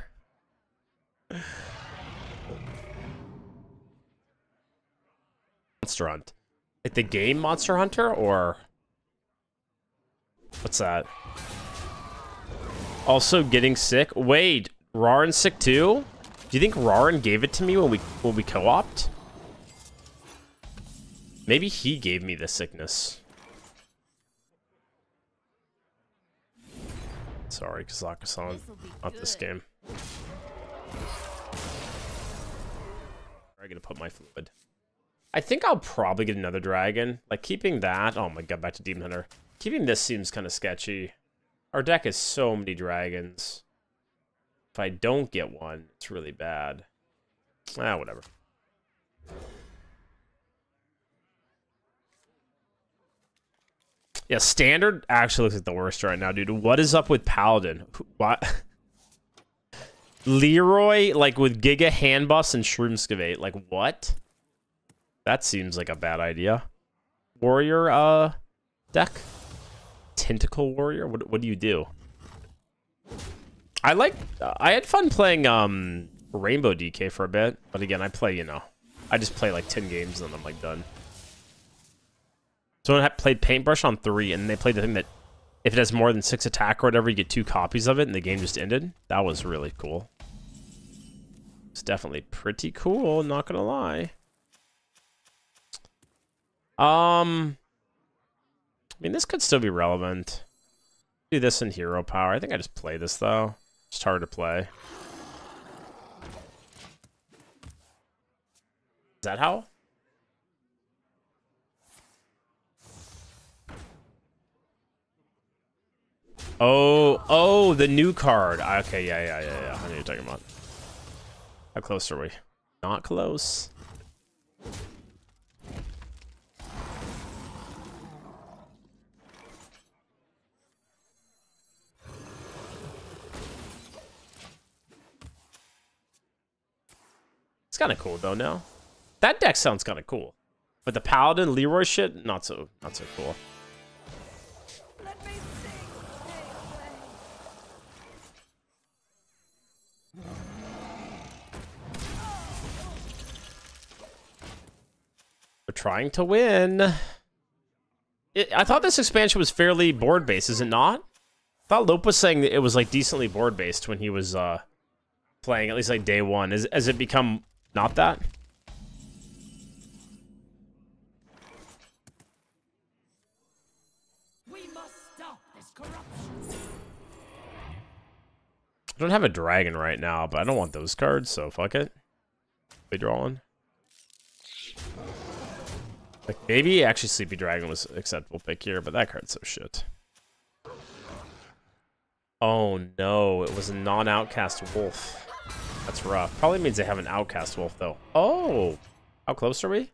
Monster Hunt. Like the game Monster Hunter, or... What's that? Also getting sick? Wait, Rarin sick too? Do you think Rarin gave it to me when we when we co-opt? Maybe he gave me the sickness. Sorry, Kazakusan. This will be Not this game. I gotta put my fluid. I think I'll probably get another dragon. Like keeping that. Oh my god, back to Demon Hunter. Keeping this seems kind of sketchy. Our deck has so many dragons. If I don't get one, it's really bad. Ah, whatever. Yeah, standard actually looks like the worst right now, dude. What is up with Paladin? What? Leroy, like with Giga Handbuss and Shroomscavate. Like, what? That seems like a bad idea. Warrior, uh, deck? Tentacle Warrior? What, what do you do? I like, uh, I had fun playing, um, Rainbow DK for a bit. But again, I play, you know, I just play like 10 games and then I'm like done. Someone had played Paintbrush on three, and they played the thing that if it has more than six attack or whatever, you get two copies of it, and the game just ended. That was really cool. It's definitely pretty cool, not gonna lie. Um, I mean, this could still be relevant. Do this in Hero Power. I think I just play this, though. It's hard to play. Is that how? Oh, oh, the new card. Ah, okay, yeah, yeah, yeah, yeah. I know you're talking about. How close are we? Not close. It's kind of cool though. Now, that deck sounds kind of cool, but the Paladin Leroy shit not so not so cool. We're trying to win. It, I thought this expansion was fairly board based, is it not? I thought Lope was saying that it was like decently board based when he was uh playing, at least like day one. Is has it become not that? I don't have a dragon right now, but I don't want those cards, so fuck it. We drawing. Like maybe actually Sleepy Dragon was acceptable pick here, but that card's so shit. Oh no, it was a non-outcast wolf. That's rough. Probably means they have an outcast wolf though. Oh, how close are we?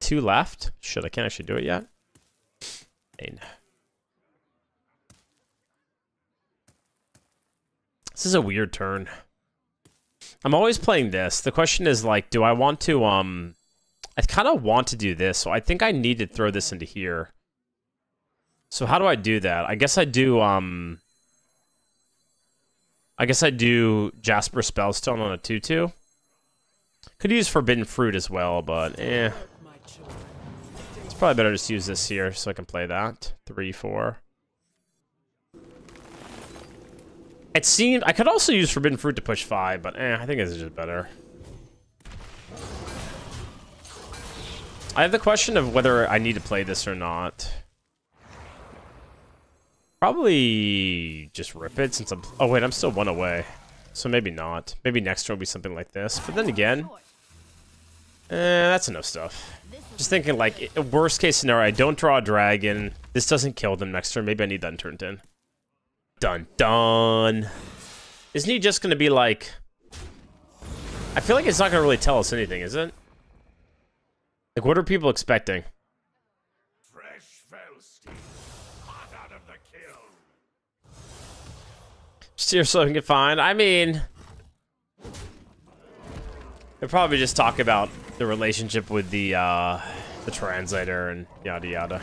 Two left. Shit, I can't actually do it yet. Pain. This is a weird turn. I'm always playing this. The question is like, do I want to um I kind of want to do this, so I think I need to throw this into here. So how do I do that? I guess I do um I guess I do Jasper Spellstone on a 2-2. Could use Forbidden Fruit as well, but eh. It's probably better just use this here so I can play that. Three, four. It seemed I could also use Forbidden Fruit to push five, but eh, I think is just better. I have the question of whether I need to play this or not. Probably just rip it since I'm. Oh wait, I'm still one away, so maybe not. Maybe next turn will be something like this. But then again, eh, that's enough stuff. Just thinking like worst case scenario, I don't draw a dragon. This doesn't kill them next turn. Maybe I need that in. Dun dun. Isn't he just gonna be like? I feel like it's not gonna really tell us anything, is it? Like, what are people expecting? Fresh Felstein, hot out of the kiln. Steer so can get fine. I mean, they'll probably just talk about the relationship with the uh, the translator and yada yada.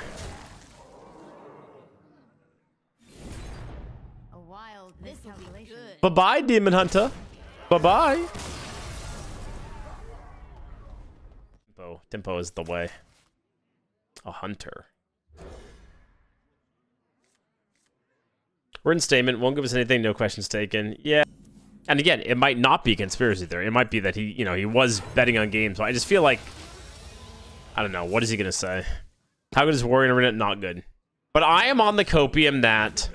Be good. Bye bye, Demon Hunter. Bye bye. Tempo, tempo is the way. A hunter. Written statement won't give us anything. No questions taken. Yeah. And again, it might not be conspiracy theory. It might be that he, you know, he was betting on games. I just feel like, I don't know. What is he gonna say? How good is Warrior Arena? Not good. But I am on the copium that.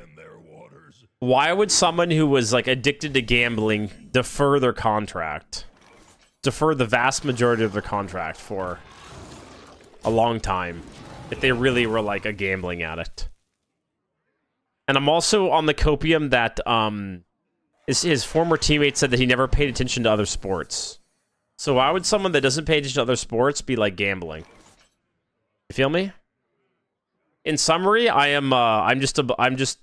Why would someone who was like addicted to gambling defer their contract defer the vast majority of their contract for a long time if they really were like a gambling addict? And i'm also on the copium that um his, his former teammate said that he never paid attention to other sports. So why would someone that doesn't pay attention to other sports be like gambling? You feel me? In summary i am uh i'm just a i'm just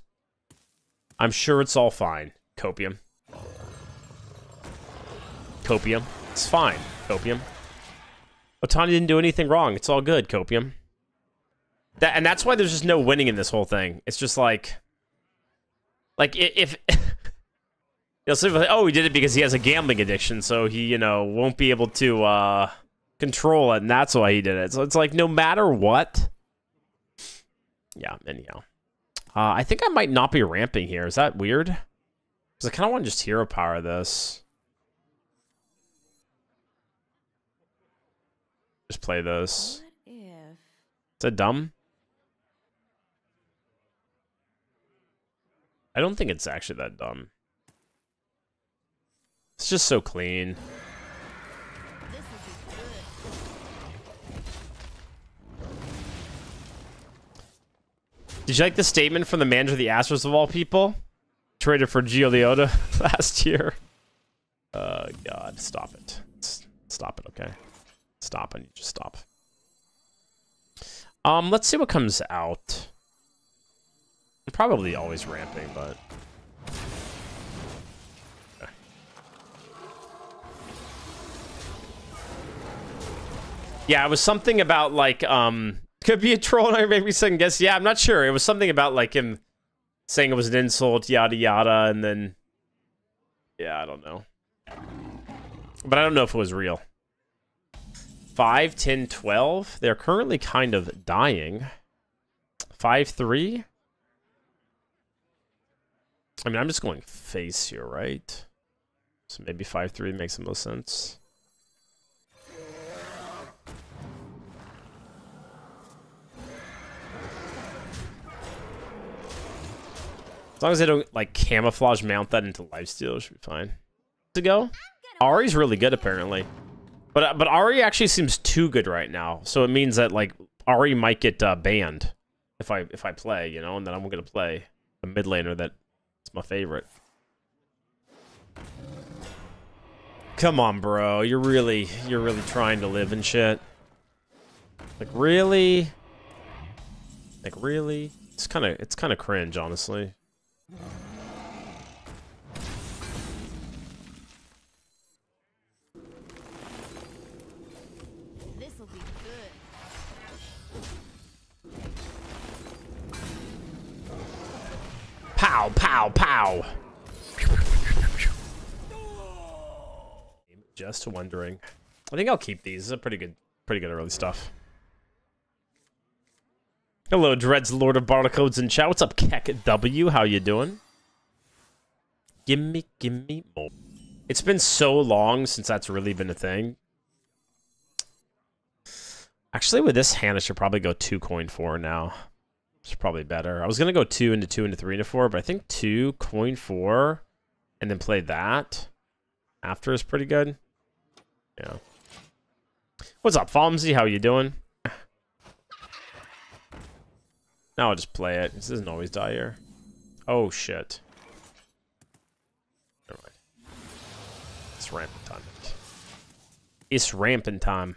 I'm sure it's all fine. Copium. Copium. It's fine. Copium. Ohtani didn't do anything wrong. It's all good, Copium. That and that's why there's just no winning in this whole thing. It's just like like if You'll say, oh, he did it because he has a gambling addiction, so he, you know, won't be able to uh, control it, and that's why he did it. So it's like, no matter what. Yeah, anyhow. Uh, I think I might not be ramping here. Is that weird? Because I kind of want to just hero power this. Just play this. Is that dumb? I don't think it's actually that dumb. It's just so clean. Did you like the statement from the manager of the Astros of all people? Traded for Gio Leota last year. Uh, God, stop it. Stop it, okay? Stop. Need you to stop. Um, let's see what comes out. Probably always ramping, but yeah, it was something about like um could be a troll and maybe second guess. Yeah, I'm not sure. It was something about like him saying it was an insult, yada yada, and then yeah, I don't know. But I don't know if it was real. 5, 10, 12. They're currently kind of dying. 5, 3. I mean, I'm just going face here, right? So maybe 5, 3 makes the most sense. As long as they don't, like, camouflage mount that into lifesteal, it should be fine. To go? Ahri's really good, apparently. But uh, but Ahri actually seems too good right now. So it means that, like, Ahri might get uh, banned if I if I play, you know? And then I'm going to play a mid laner that's my favorite. Come on, bro. You're really, you're really trying to live and shit. Like, really? Like, really? It's kind of, it's kind of cringe, honestly. This'll be good. Pow, pow, pow. Just wondering. I think I'll keep these. These are pretty good, pretty good early stuff. Hello, Dreads, Lord of Barcodes and chat. What's up, Keck W? How you doing? Gimme, gimme more. It's been so long since that's really been a thing. Actually, with this hand, I should probably go two coin four now. It's probably better. I was gonna go two into two into three into four, but I think two coin four, and then play that after is pretty good. Yeah. What's up, Fomsy? How you doing? Now I'll just play it. This doesn't always die here. Oh shit. Never mind. It's rampant time. It's rampant time.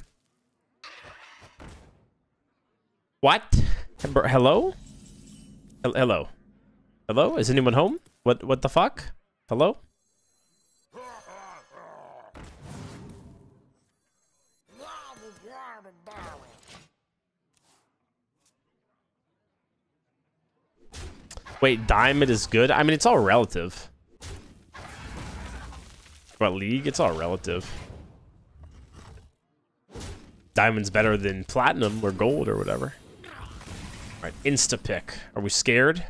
What? Hello? Hello? Hello? Is anyone home? What? What the fuck? Hello? Wait, diamond is good? I mean, it's all relative. What, league? It's all relative. Diamond's better than platinum or gold or whatever. Alright, insta pick. Are we scared?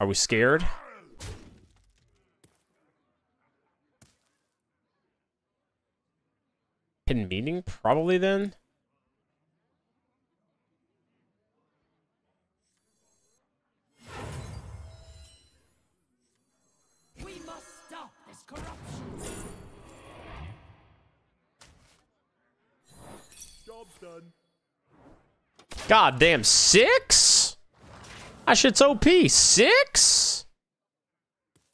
Are we scared? Hidden meaning? Probably then. God damn, six? That shit's OP. Six?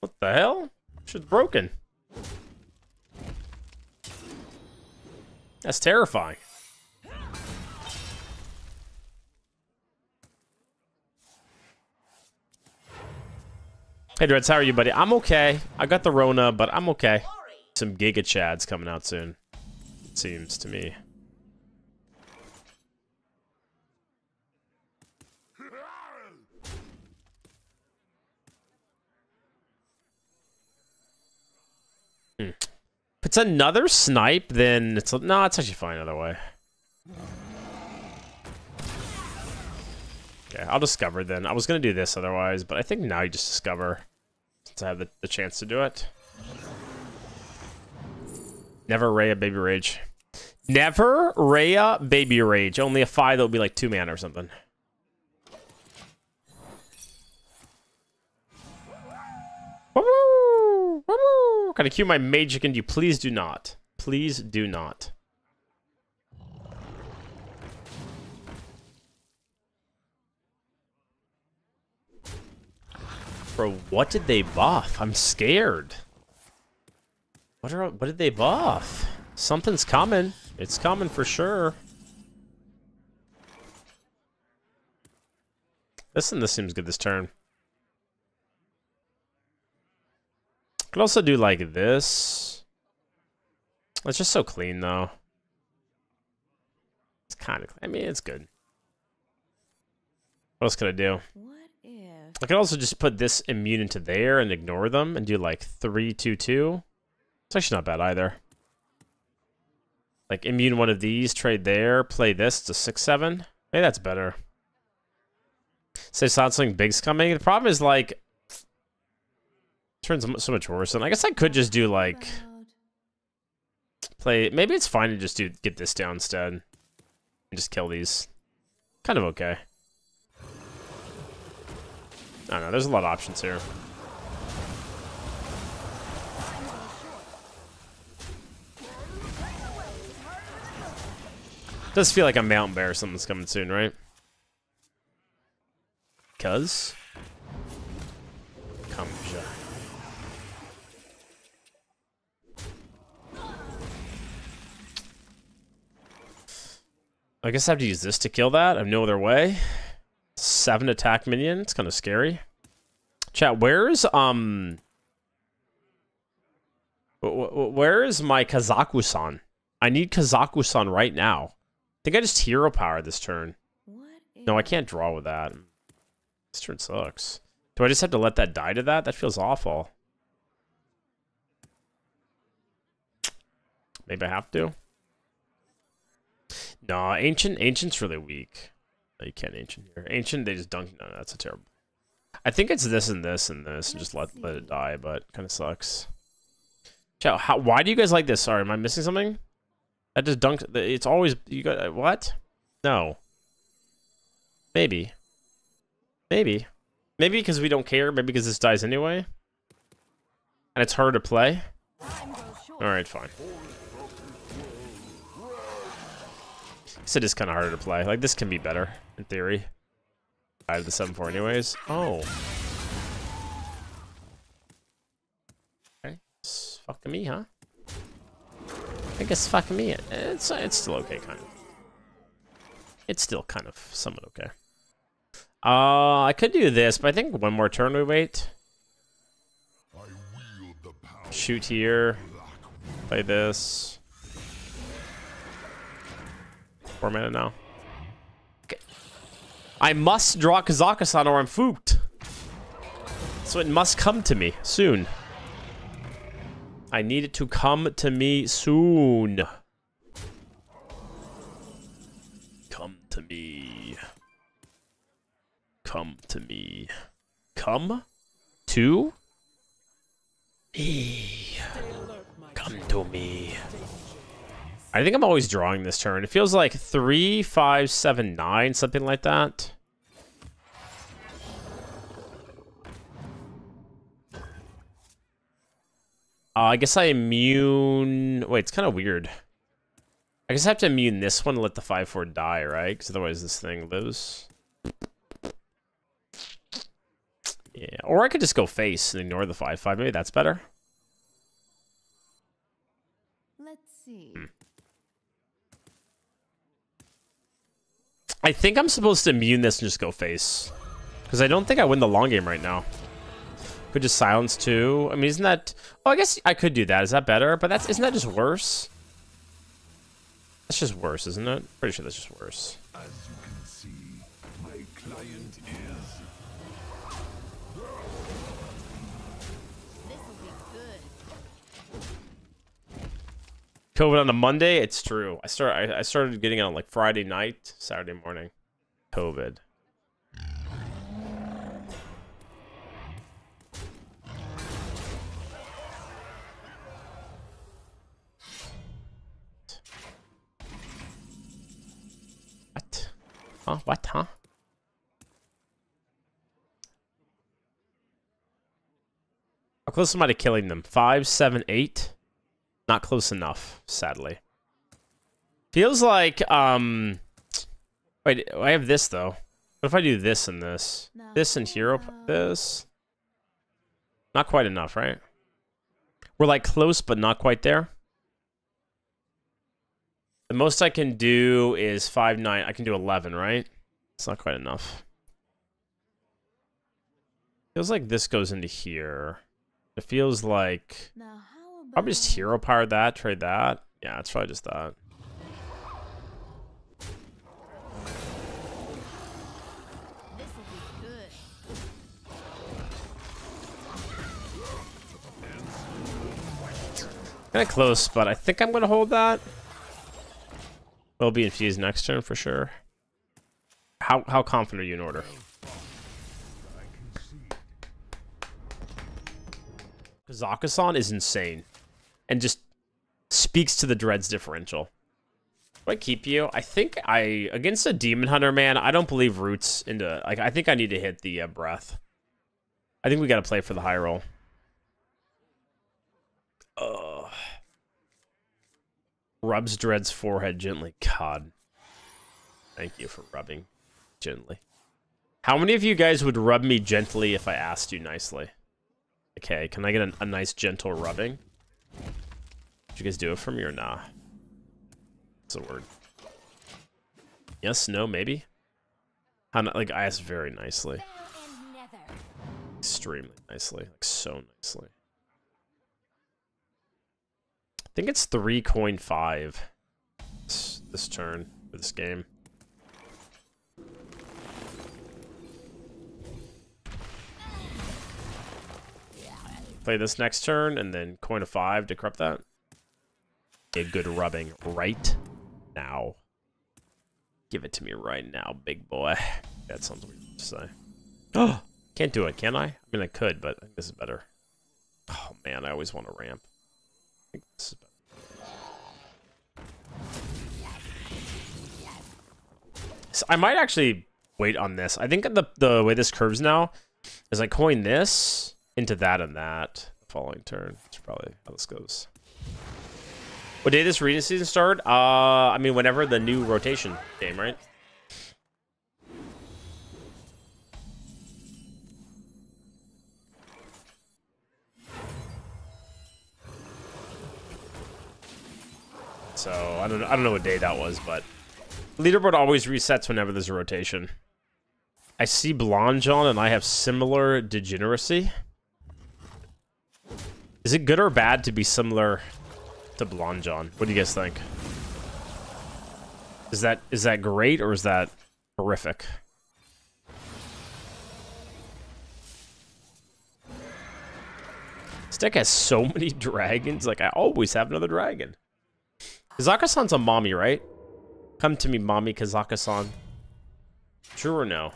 What the hell? Shit's broken. That's terrifying. Hey, Dreads, how are you, buddy? I'm okay. I got the Rona, but I'm okay. Some Giga Chads coming out soon. It seems to me. If it's another snipe, then it's no, it's actually fine either way. Okay, I'll discover then. I was gonna do this otherwise, but I think now you just discover since I have the, the chance to do it. Never Rhea Baby Rage. Never Rhea Baby Rage. Only a five that would be like two mana or something. Woo! I cue my magic and you please do not. Please do not. Bro, what did they buff? I'm scared. What are what did they buff? Something's coming. It's coming for sure. Listen, this seems good this turn. Could also do like this. It's just so clean though. It's kind of. I mean, it's good. What else could I do? What if? I could also just put this immune into there and ignore them and do like three, two, two. It's actually not bad either. Like immune one of these, trade there, play this to six, seven. Maybe that's better. Say something big's coming. The problem is like turns so much worse. And I guess I could just do like play. Maybe it's fine to just do get this down instead and just kill these. Kind of okay. I don't know. There's a lot of options here. Does feel like a mountain bear or something's coming soon, right? Cuz? Come, I guess I have to use this to kill that. I have no other way. Seven attack minion. It's kind of scary. Chat, where's um, wh- wh- where is my Kazakusan? I need Kazakusan right now. I think I just hero power this turn. No, I can't draw with that. This turn sucks. Do I just have to let that die to that? That feels awful. Maybe I have to. No, ancient ancient's really weak. No, you can't ancient here. Ancient, they just dunk. No, no, that's a terrible. I think it's this and this and this, and just let let it die. But kind of sucks. Chow, how? Why do you guys like this? Sorry, am I missing something? I just dunked. It's always you got uh, what? No. Maybe. Maybe. Maybe because we don't care. Maybe because this dies anyway. And it's harder to play. Short. Alright, fine. Guess it is kind of harder to play. Like, this can be better, in theory. I have the 7-4 anyways. Oh. Okay. It's fucking me, huh? I guess fucking me. It's, it's still okay, kind of. It's still kind of somewhat okay. Uh, I could do this, but I think one more turn we wait. Shoot here. Play this. Four mana now. Okay. I must draw Kazakusan or I'm fooked. So it must come to me soon. I need it to come to me soon. Come to me. Come to me. Come to me. Come to me. I think I'm always drawing this turn. It feels like three, five, seven, nine, something like that. Uh, I guess I immune. Wait, it's kind of weird. I guess I have to immune this one and let the 5-4 die, right? Because otherwise this thing lives. Yeah, or I could just go face and ignore the 5-5. Maybe that's better. Let's see. Hmm. I think I'm supposed to immune this and just go face. Because I don't think I win the long game right now. Could just silence too. I mean, isn't that... Oh, I guess I could do that. Is that better? But that's isn't that just worse? That's just worse, isn't it? Pretty sure that's just worse. COVID on a Monday? It's true. I start. I, I started getting it on like Friday night, Saturday morning. COVID. What? Huh? What? Huh? How close am I to killing them? Five, seven, eight? Not close enough, sadly. Feels like, um... Wait, I have this, though. What if I do this and this? This and hero... This? Not quite enough, right? We're like close, but not quite there. The most I can do is 5, 9. I can do 11, right? It's not quite enough. Feels like this goes into here. It feels like... About Probably just hero power that, trade that. Yeah, it's probably just that. Kind of close, but I think I'm going to hold that. Will be infused next turn for sure. How how confident are you in order? Kazakusan is insane, and just speaks to the dreads differential. Do I keep you? I think I against a demon hunter man. I don't believe roots into like. I think I need to hit the uh, breath. I think we got to play for the high roll. Ugh. Rubs Dread's forehead gently. God. Thank you for rubbing gently. How many of you guys would rub me gently if I asked you nicely? Okay, can I get a, a nice gentle rubbing? Did you guys do it for me or nah? It's a word. Yes, no, maybe? How, n- like, I asked very nicely. Extremely nicely. Like, so nicely. I think it's three coin five this, this turn for this game. Play this next turn and then coin a five to corrupt that. A good rubbing right now. Give it to me right now, big boy. That sounds weird to say. Oh, can't do it, can I? I mean, I could, but I this is better. Oh man, I always want to ramp. I think this is better. So I might actually wait on this. I think the the way this curves now is I coin this into that and that following turn. That's probably how this goes. What day this arena season start? Uh, I mean, whenever the new rotation game, right? So I don't I don't know what day that was, but leaderboard always resets whenever there's a rotation. I see Blonde John and I have similar degeneracy. Is it good or bad to be similar to Blonde John? What do you guys think? Is that is that great or is that horrific? This deck has so many dragons. Like I always have another dragon. Kazakusan's a mommy, right? Come to me, mommy Kazakusan. True or no?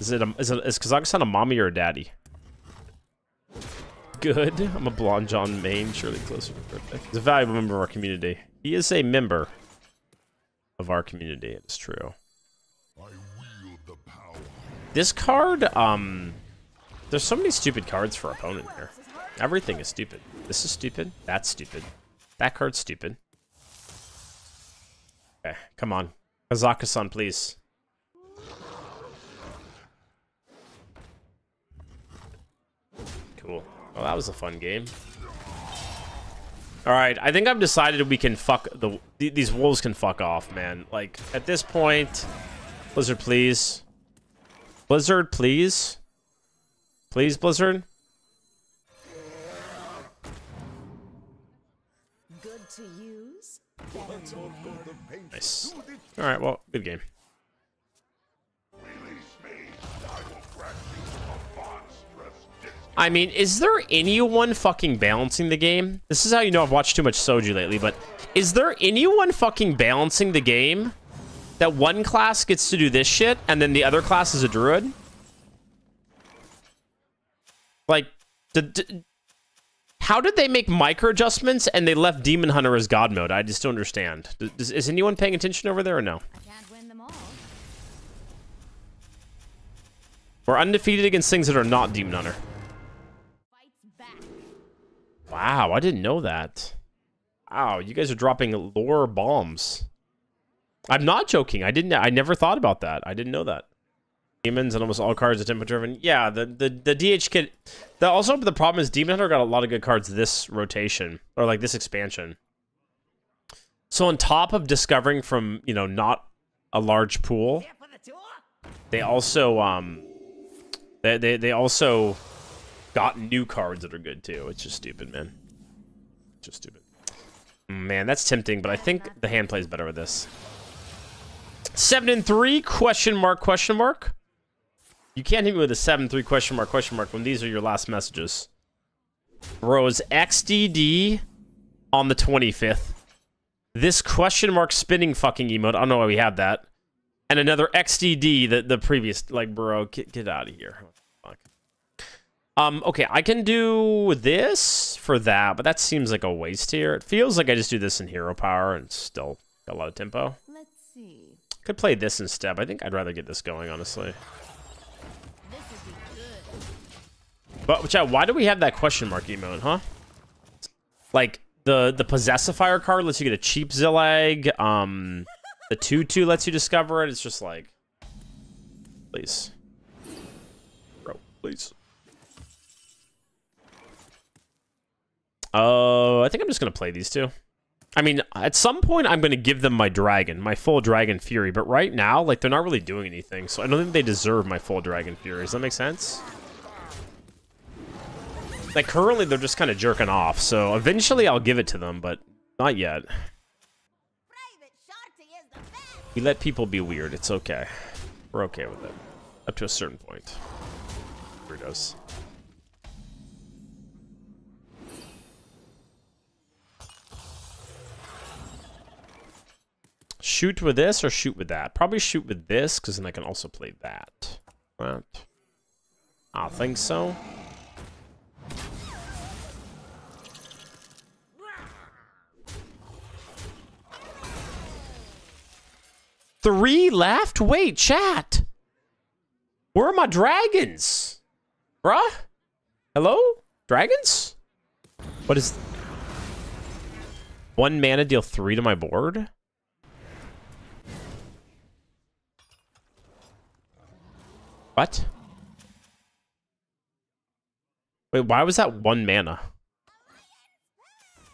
Is it a, is, it, is Kazakusan a mommy or a daddy? Good. I'm a blonde John main, surely closer to perfect. He's a valuable member of our community. He is a member of our community. It's true. I wield the power. This card, um, there's so many stupid cards for opponent here. Everything is stupid. This is stupid. That's stupid. That card's stupid. Okay, come on. Kazakusan, please. Cool. Well, that was a fun game. All right, I think I've decided we can fuck the th- these wolves can fuck off, man. Like at this point, Blizzard, please. Blizzard, please. Please, Blizzard. Good to use, better to make. Nice. All right, well, good game. I mean, is there anyone fucking balancing the game? This is how you know I've watched too much Soju lately, but is there anyone fucking balancing the game that one class gets to do this shit and then the other class is a druid? Like, did, how did they make micro adjustments and they left Demon Hunter as God mode? I just don't understand. Does, is anyone paying attention over there or no? We're undefeated against things that are not Demon Hunter. Wow, I didn't know that. Wow, you guys are dropping lore bombs. I'm not joking. I didn't. I never thought about that. I didn't know that. demons and almost all cards are tempo driven. Yeah, the the the DH kit. The also the problem is Demon Hunter got a lot of good cards this rotation or like this expansion. So on top of discovering from you know not a large pool, they also um they they they also got new cards that are good too. It's just stupid, man. Just stupid. Man, that's tempting, but I think the hand plays better with this. Seven and three? Question mark? Question mark? You can't hit me with a seven three question mark question mark when these are your last messages. Rose XDD on the 25th. This question mark spinning fucking emote. I don't know why we have that. And another XDD the the previous like bro get, get out of here. Um okay, I can do this for that, but that seems like a waste here. It feels like I just do this in hero power and still got a lot of tempo. Let's see. Could play this instead. I think I'd rather get this going, honestly. This would be good. But chat, why do we have that question mark emote, huh? Like the the possessifier card lets you get a cheap Zillag. Um, the two two lets you discover it. It's just like, please, bro, please. Oh, uh, I think I'm just gonna play these two. I mean, at some point, I'm going to give them my dragon, my full dragon fury. But right now, like, they're not really doing anything. So I don't think they deserve my full dragon fury. Does that make sense? Like, currently, they're just kind of jerking off. So eventually, I'll give it to them, but not yet. We let people be weird. It's okay. We're okay with it. Up to a certain point. Weirdos. Shoot with this or shoot with that? Probably shoot with this, because then I can also play that. That. I think so. Three left? Wait, chat. Where are my dragons? Bruh? Hello? Dragons? What is... One mana deal three to my board? What? Wait, why was that one mana?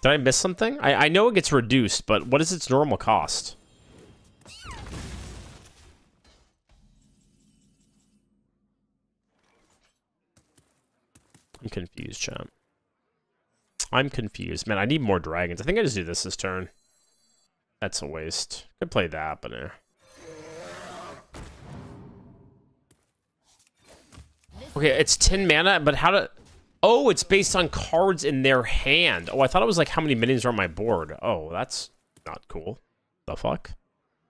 Did I miss something? I, I know it gets reduced, but what is its normal cost? I'm confused, champ. I'm confused. Man, I need more dragons. I think I just do this this turn. That's a waste. Could play that, but eh. Okay, it's 10 mana, but how to... Oh, it's based on cards in their hand. Oh, I thought it was like how many minions are on my board. Oh, that's not cool. The fuck?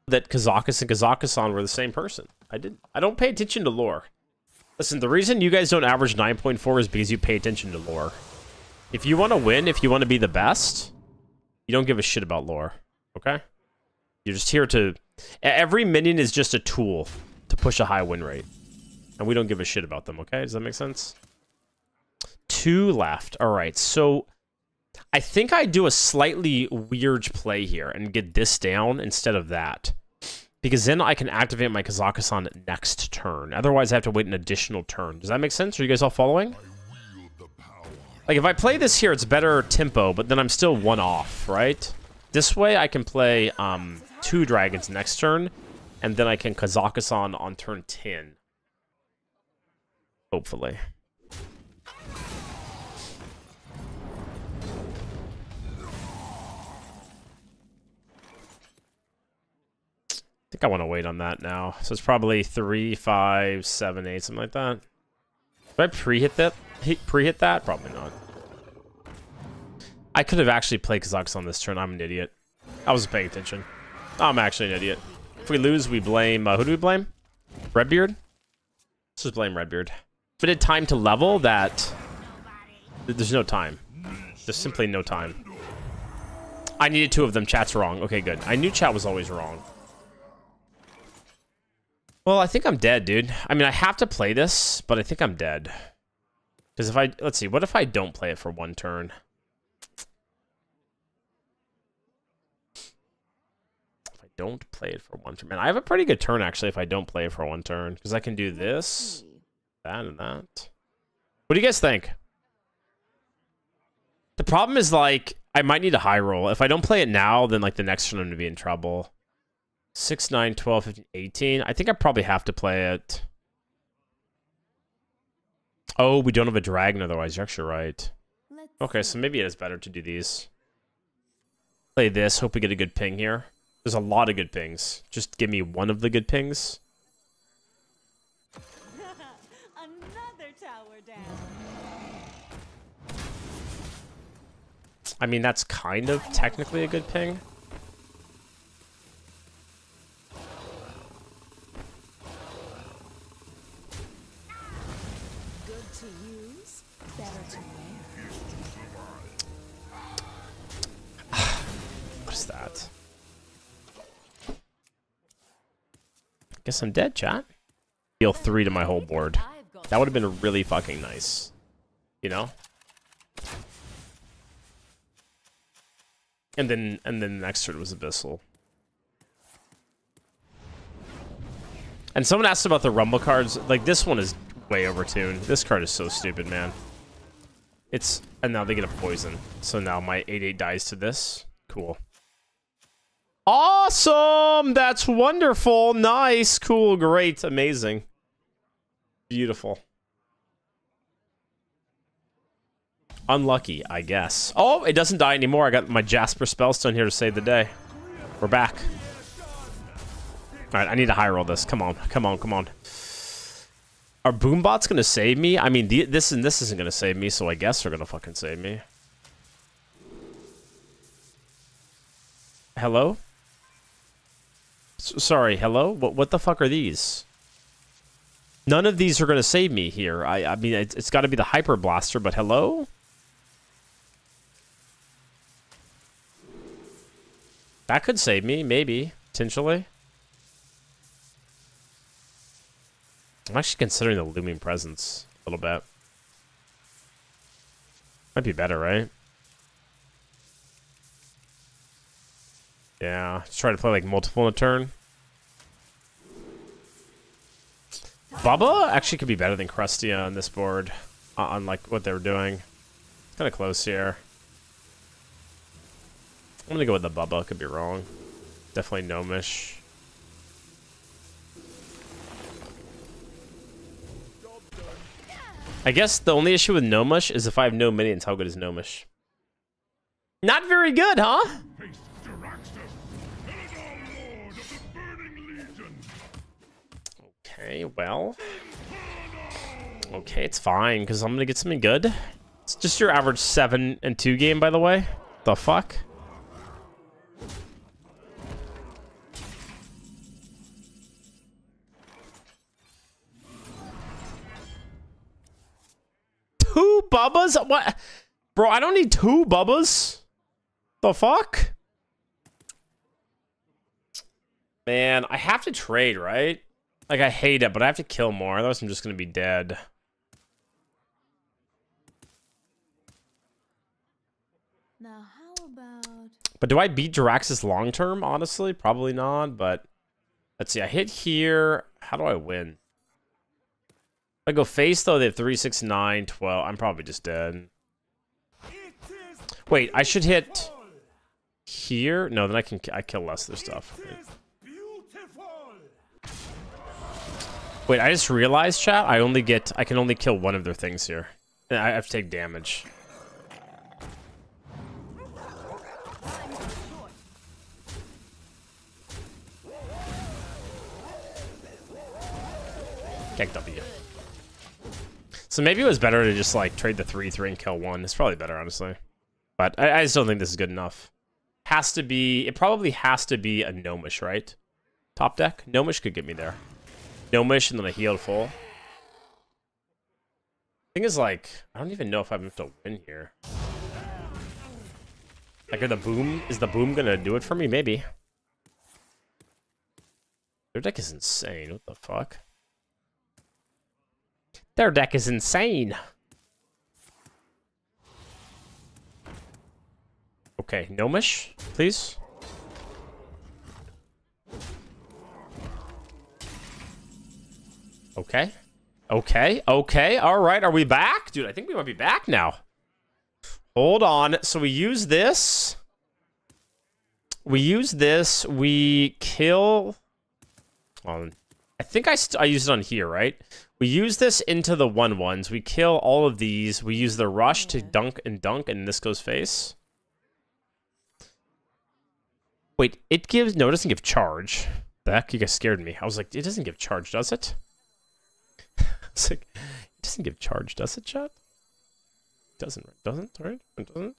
That Kazakus and Kazakusan were the same person. I did. I don't pay attention to lore. Listen, the reason you guys don't average 9.4 is because you pay attention to lore. If you want to win, if you want to be the best, you don't give a shit about lore. Okay? You're just here to... Every minion is just a tool to push a high win rate. And we don't give a shit about them, okay? Does that make sense? Two left. All right, so I think I do a slightly weird play here and get this down instead of that. Because then I can activate my Kazakusan next turn. Otherwise, I have to wait an additional turn. Does that make sense? Are you guys all following? Like, if I play this here, it's better tempo, but then I'm still one off, right? This way, I can play um, two dragons next turn, and then I can Kazakusan on turn 10. Hopefully. I think I want to wait on that now. So it's probably three, five, seven, eight, something like that. Did I pre-hit that? Pre-hit that? Probably not. I could have actually played Kazakusan on this turn. I'm an idiot. I wasn't paying attention. I'm actually an idiot. If we lose, we blame... Uh, who do we blame? Redbeard? Let's just blame Redbeard limited time to level that there's no time. There's simply no time. I needed two of them. Chat's wrong. Okay, good. I knew chat was always wrong. Well, I think I'm dead, dude. I mean, I have to play this, but I think I'm dead. Because if I... Let's see. What if I don't play it for one turn? If I don't play it for one turn. Man, I have a pretty good turn actually if I don't play it for one turn because I can do this. That, and that. What do you guys think? The problem is like I might need a high roll. If I don't play it now, then like the next turn I'm gonna be in trouble. 6, 9, 12, 15, 18. I think I probably have to play it. Oh, we don't have a dragon otherwise. You're actually right. Okay, so maybe it is better to do these. Play this. Hope we get a good ping here. There's a lot of good pings. Just give me one of the good pings. I mean, that's kind of technically a good ping. Good to use, better to. What is that? Guess I'm dead, chat. Deal three to my whole board. That would have been really fucking nice. You know? And then and then the next turn was Abyssal. And someone asked about the Rumble cards. Like, this one is way overtuned. This card is so stupid, man. It's... And now they get a poison. So now my 8-8 dies to this. Cool. Awesome! That's wonderful! Nice! Cool! Great! Amazing. Beautiful. Unlucky, I guess. Oh, it doesn't die anymore. I got my Jasper Spellstone here to save the day. We're back. Alright, I need to high roll this. Come on, come on, come on. Are Boombots gonna save me? I mean, the, this and this isn't gonna save me, so I guess they're gonna fucking save me. Hello? S sorry, hello? What, what the fuck are these? None of these are to save me here. I, I mean, it's, it's got to be the Hyper Blaster, but hello? That could save me, maybe, potentially. I'm actually considering the Looming Presence a little bit. Might be better, right? Yeah, let's try to play like multiple in a turn. Bubba actually could be better than Crustia on this board, uh, on like what they were doing. Kind of close here. I'm gonna go with the Bubba. Could be wrong. Definitely Gnomish. I guess the only issue with Gnomish is if I have no minions, how good is Gnomish? Not very good, huh? Okay, well. Okay, it's fine, because I'm gonna get something good. It's just your average 7 and 2 game, by the way. The fuck? Two bubbas? What? Bro, I don't need two bubbas. The fuck? Man, I have to trade, right? Like, I hate it, but I have to kill more. Otherwise, I'm just going to be dead. Now, how about But do I beat Jaraxxus long term? Honestly, probably not. But let's see. I hit here. How do I win? I go face, though, they have 3, 6, 9, 12. I'm probably just dead. Wait, I should hit here? No, then I can I kill less of their stuff. Wait, I just realized, chat, I only get... I can only kill one of their things here. I have to take damage. Keg W. So maybe it was better to just, like, trade the 3-3 and kill one. It's probably better, honestly. But I, I just don't think this is good enough. Has to be... It probably has to be a Gnomish, right? Top deck? Gnomish could get me there. Gnomish and then a healed full. Thing is, like, I don't even know if I'm going to win here. Like, are the boom... Is the boom to do it for me? Maybe. Their deck is insane. What the fuck? Their deck is insane. Okay, Gnomish, please. Okay. Okay, okay, all right, are we back? Dude, I think we might be back now. Hold on, so we use this. We use this, we kill... Um, I think I, I use it on here, right? We use this into the one ones. We kill all of these. We use the rush to dunk and dunk, and this goes face. Wait, it gives... No, it doesn't give charge. The heck? You guys scared me. I was like, it doesn't give charge, does it? it's like, it doesn't give charge, does it, chat? Doesn't, right? Doesn't, right? It doesn't?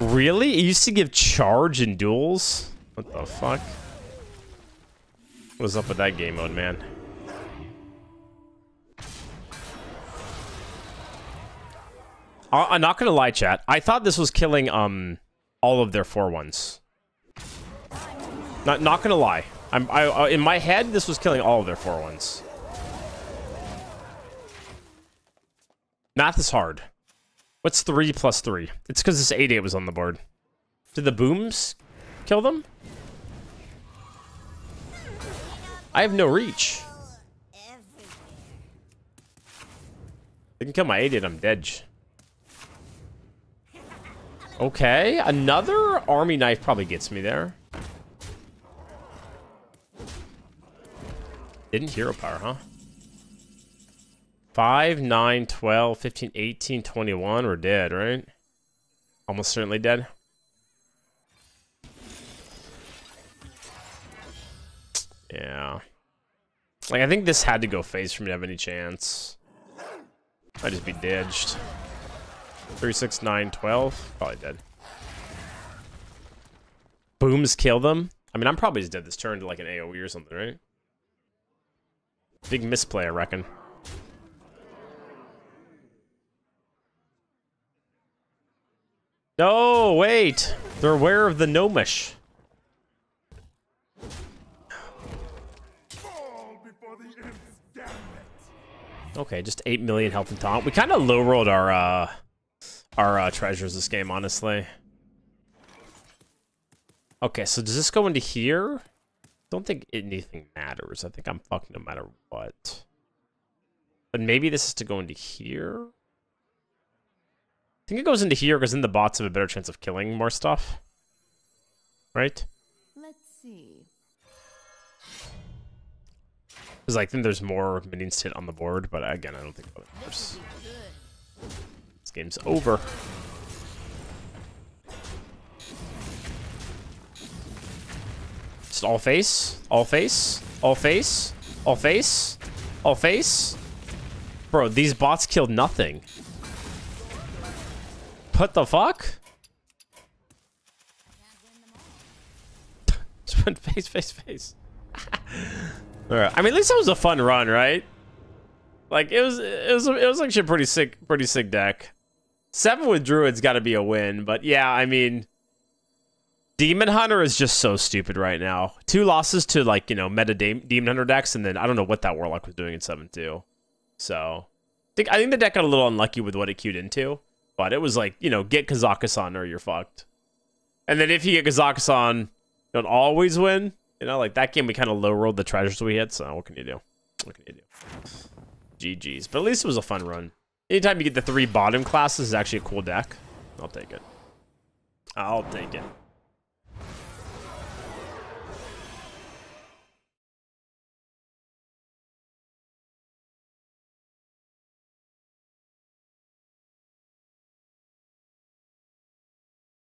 Really? It used to give charge in duels? What the fuck? What's up with that game mode, man? I- I'm not gonna lie, chat. I thought this was killing um all of their four ones. Not not gonna lie. I'm I uh, in my head this was killing all of their four ones. Math is hard. What's three plus three? It's because this eight eight was on the board. Did the booms kill them? I have no reach. They can kill my 8 I'm dead. Okay, another army knife probably gets me there. Didn't hero power, huh? 5, 9, 12, 15, 18, 21. We're dead, right? Almost certainly dead. Yeah. Like, I think this had to go phase for me to have any chance. I'd just be ditched. 3, 6, 9, 12. Probably dead. Booms kill them. I mean, I'm probably just dead this turn to like an AoE or something, right? Big misplay, I reckon. No, wait. They're aware of the gnomish. Okay, just 8 million health and taunt. We kind of low rolled our uh our uh, treasures this game, honestly. Okay, so does this go into here? Don't think anything matters. I think I'm fucked no matter what. But maybe this is to go into here. I think it goes into here because then the bots have a better chance of killing more stuff. Right? Because I think there's more minions to hit on the board, but again, I don't think that matters. This game's over. Just all face, all face, all face, all face, all face. Bro, these bots killed nothing. What the fuck? Just went face, face, face. Alright, I mean, at least that was a fun run, right? Like it was, it was, it was actually a pretty sick, pretty sick deck. Seven with druids got to be a win, but yeah, I mean, Demon Hunter is just so stupid right now. Two losses to like you know meta Dam- Demon Hunter decks, and then I don't know what that Warlock was doing in seven two. So, I think I think the deck got a little unlucky with what it queued into, but it was like you know get Kazakusan or you're fucked. And then if you get Kazakusan, you don't always win. You know, like that game we kind of low rolled the treasures we hit. So what can you do? What can you do? GG's. But at least it was a fun run. Anytime you get the three bottom classes is actually a cool deck. I'll take it. I'll take it.